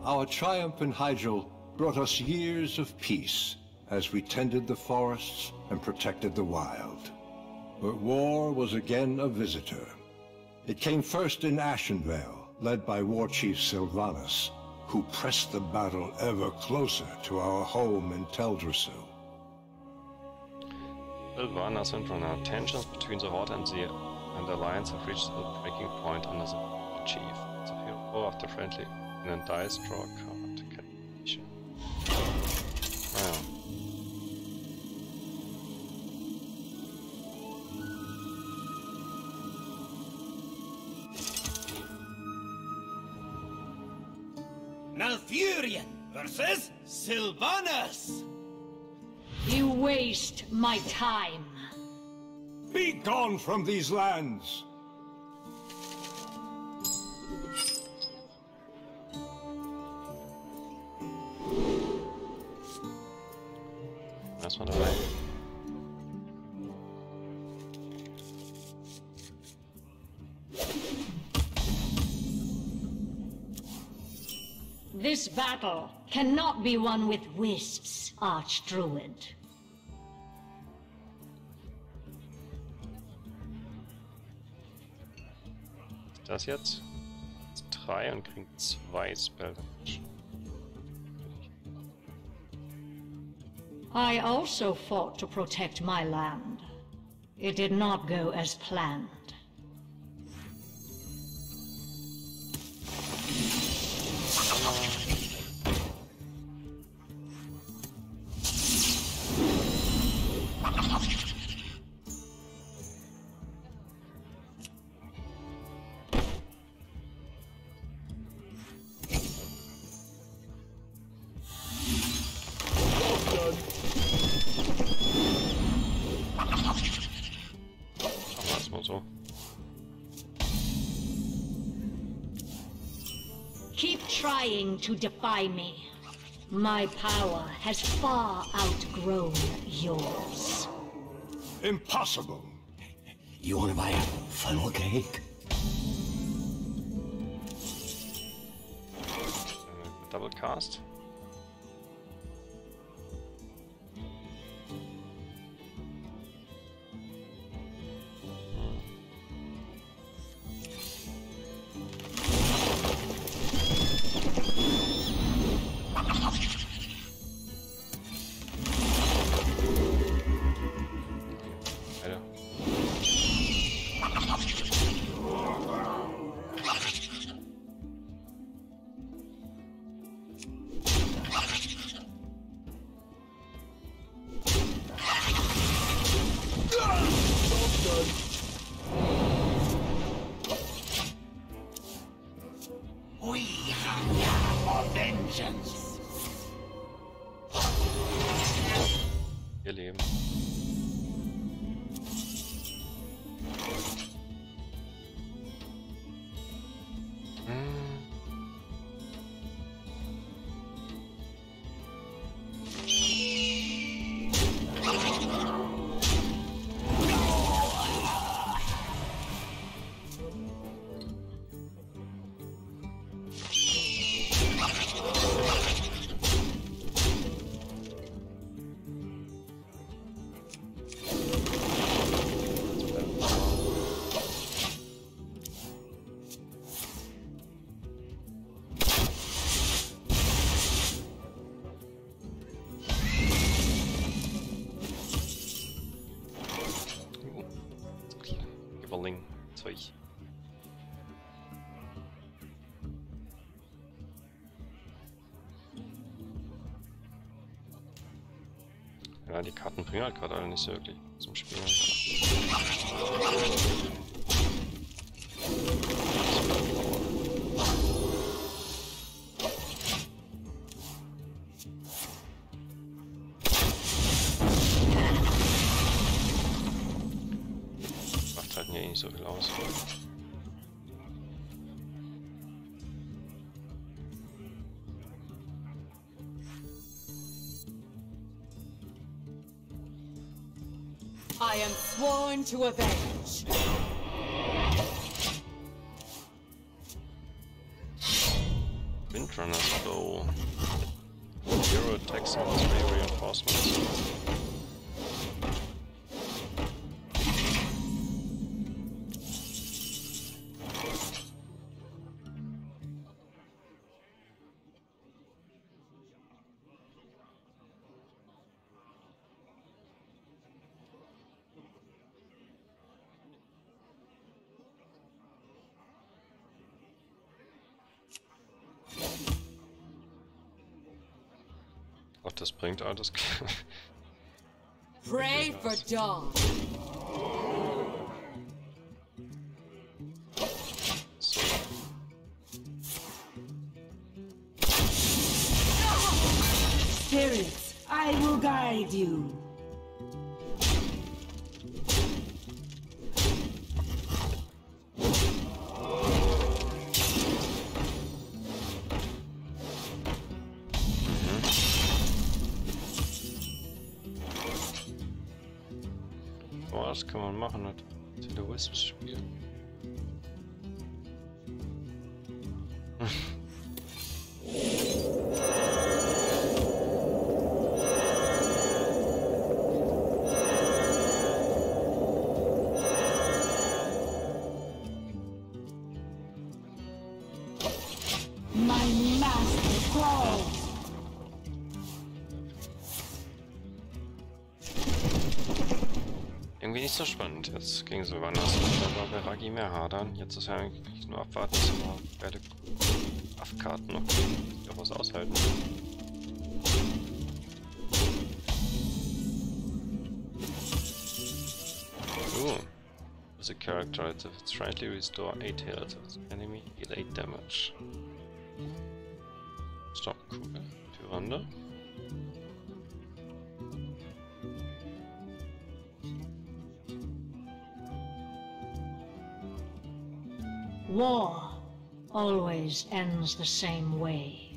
Our triumph in Hyjal brought us years of peace as we tended the forests and protected the wild. But war was again a visitor. It came first in Ashenvale, led by War Chief Sylvanus, who pressed the battle ever closer to our home in Teldrassil. Sylvanas and Rana, tensions between the Horde and the and Alliance have reached a breaking point under the War Chief. The hero the friendly and then dies, draw a card. Wow. Malfurion versus Sylvanas! You waste my time. Be gone from these lands! That's Erstmal dabei. This battle cannot be won with wisps, Archdruid. Das jetzt? Drei und kriegen zwei Spell I also fought to protect my land. It did not go as planned. To defy me. My power has far outgrown yours. Impossible! You want to buy a funnel cake? Double Cast. Ja, die Karten bringen halt gerade alle nicht so wirklich zum Spielen. Das bringt alles. Pray for dawn. so. Spirits, I will guide you. Nicht so spannend. Jetzt ging es so anders. Da war bei Ragi mehr hadern. Jetzt ist ja eigentlich nur abwarten, dass wir beide Affkarten noch was aushalten. Ooh. As a character, it's friendly restore 8 health of the enemy, heal 8 damage. Ist doch cool. Tyrande. War always ends the same way.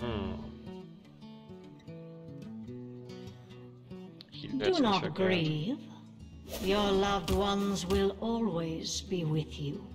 Hm. Do not verkehrt. Your loved ones will always be with you.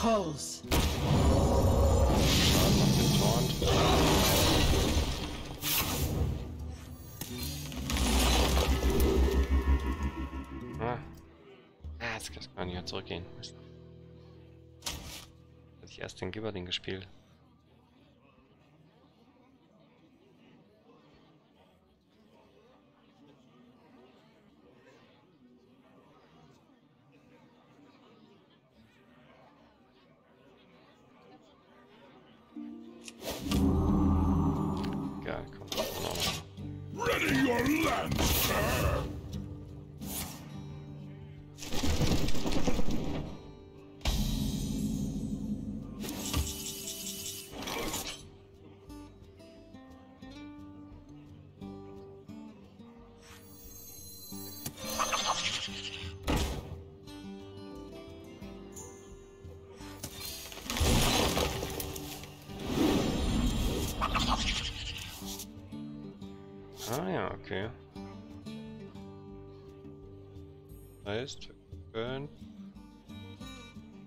Calls. Ah. Ah, jetzt kann ich mehr zurückgehen. Hätte ich erst den Gibberding gespielt. Okay. Heißt, wir können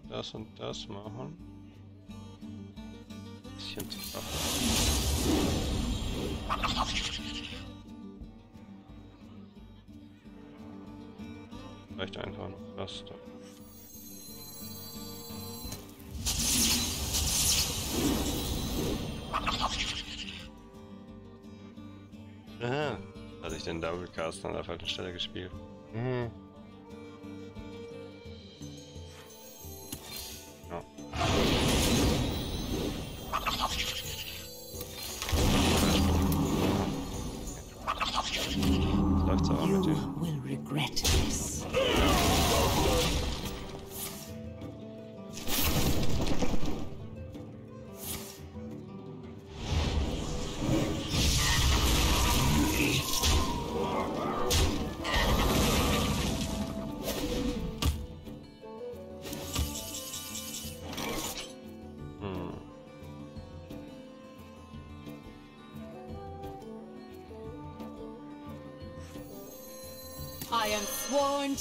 das und das machen. Bisschen zu Vielleicht einfach noch das da. Doublecast an der falschen Stelle gespielt. Mhm.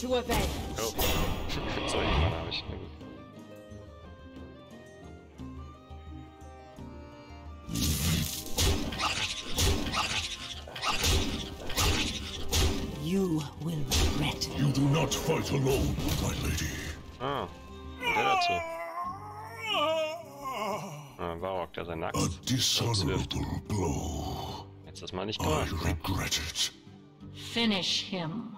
To avenge. Oh. so jemand habe ich. Na gut. You will regret You do not fight alone, my lady. Ah, und der dazu. Ah, Barok, der seinen A Axt uns wirft. dishonorable blow. Jetzt ist mal nicht I gemacht. Ne? regret it. Finish him.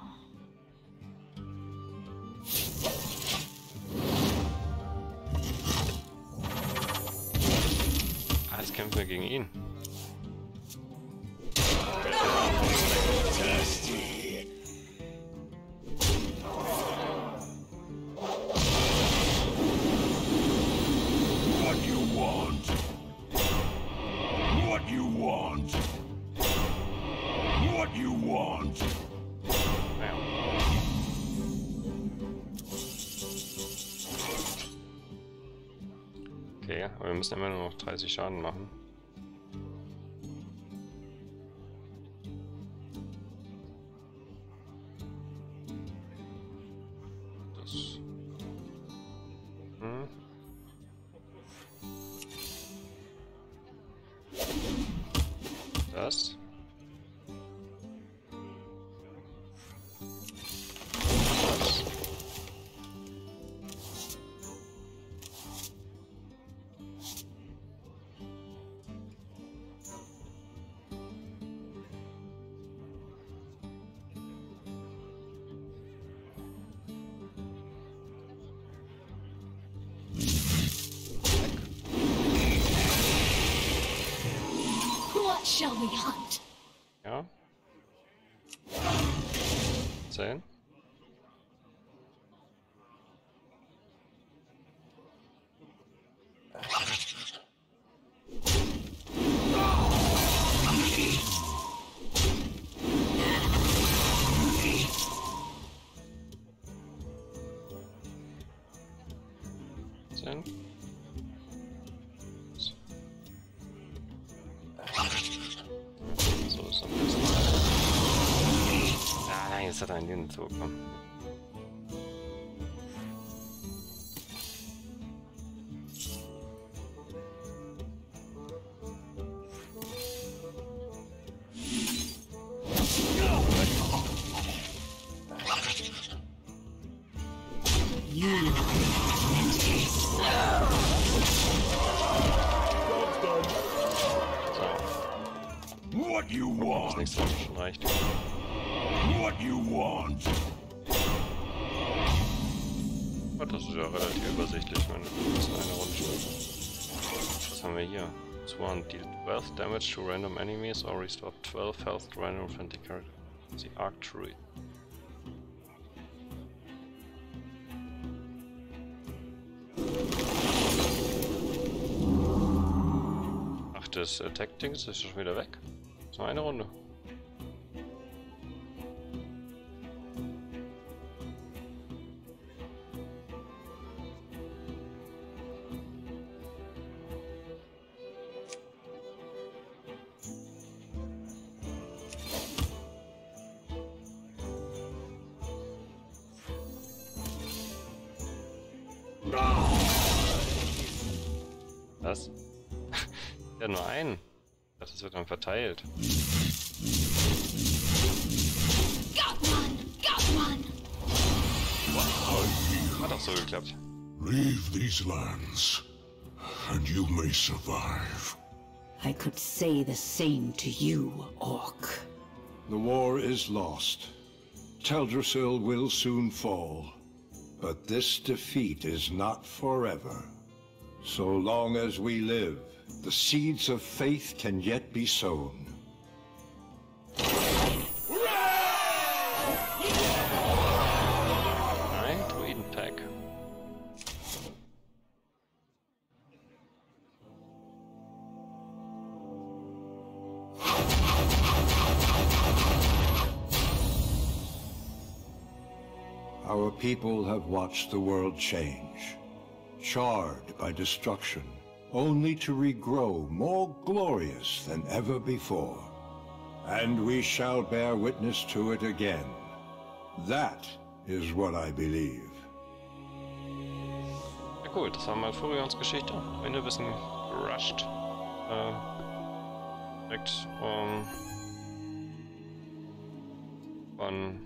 Kämpfen wir gegen ihn. 30 Schaden machen. Jetzt 12 damage to random enemies or restore 12 health to random friendly character. The Arc Druid. Ach, das äh, Attack-Ding ist schon wieder weg. Das war eine Runde. Was? ja, nur einen. Das wird dann verteilt. Got one! Got one! Hat doch so geklappt. Leave these lands, and you may survive. I could say the same to you, Orc. The war is lost. Teldrassil will soon fall. But this defeat is not forever. So long as we live, the seeds of faith can yet be sown. Our people have watched the world change, charred by destruction, only to regrow more glorious than ever before. And we shall bear witness to it again. That is what I believe. Ja gut, das war mal Furions Geschichte. Ende ein bisschen gerusht. Äh, direkt um, von,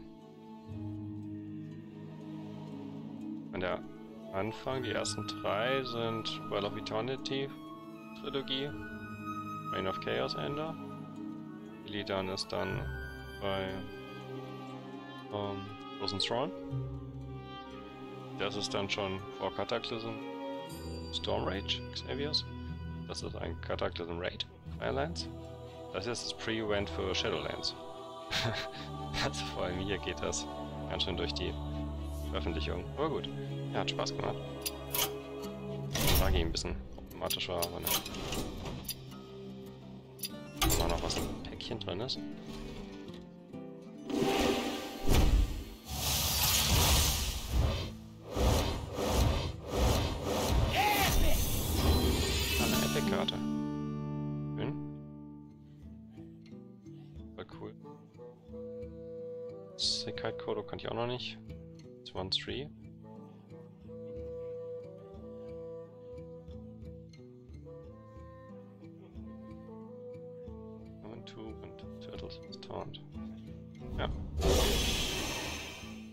von der Anfang. Die ersten drei sind Well of Eternity Trilogie, Reign of Chaos Ende. Illidan ist dann bei um, Frozen Throne. Das ist dann schon vor Cataclysm Storm Rage Xaviers. Das ist ein Cataclysm Raid Firelands. Das ist das Pre-Event für Shadowlands. also vor allem hier geht das ganz schön durch die Veröffentlichung. Aber gut, ja, hat Spaß gemacht. Frage ein bisschen problematisch war, aber ne. Mal noch was im Päckchen drin ist. Eine Epic-Karte. Schön. Voll cool. Sicherheit Kodo kann ich auch noch nicht. 2-3. Two und Turtles was Taunt. Ja.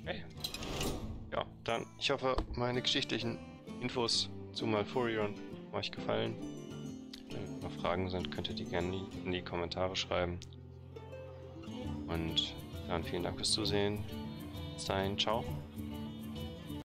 Okay. Ja, dann, ich hoffe, meine geschichtlichen Infos zu Malfurion haben euch gefallen. Wenn noch Fragen sind, könnt ihr die gerne in die Kommentare schreiben. Und dann vielen Dank fürs Zusehen. Bis dahin, ciao.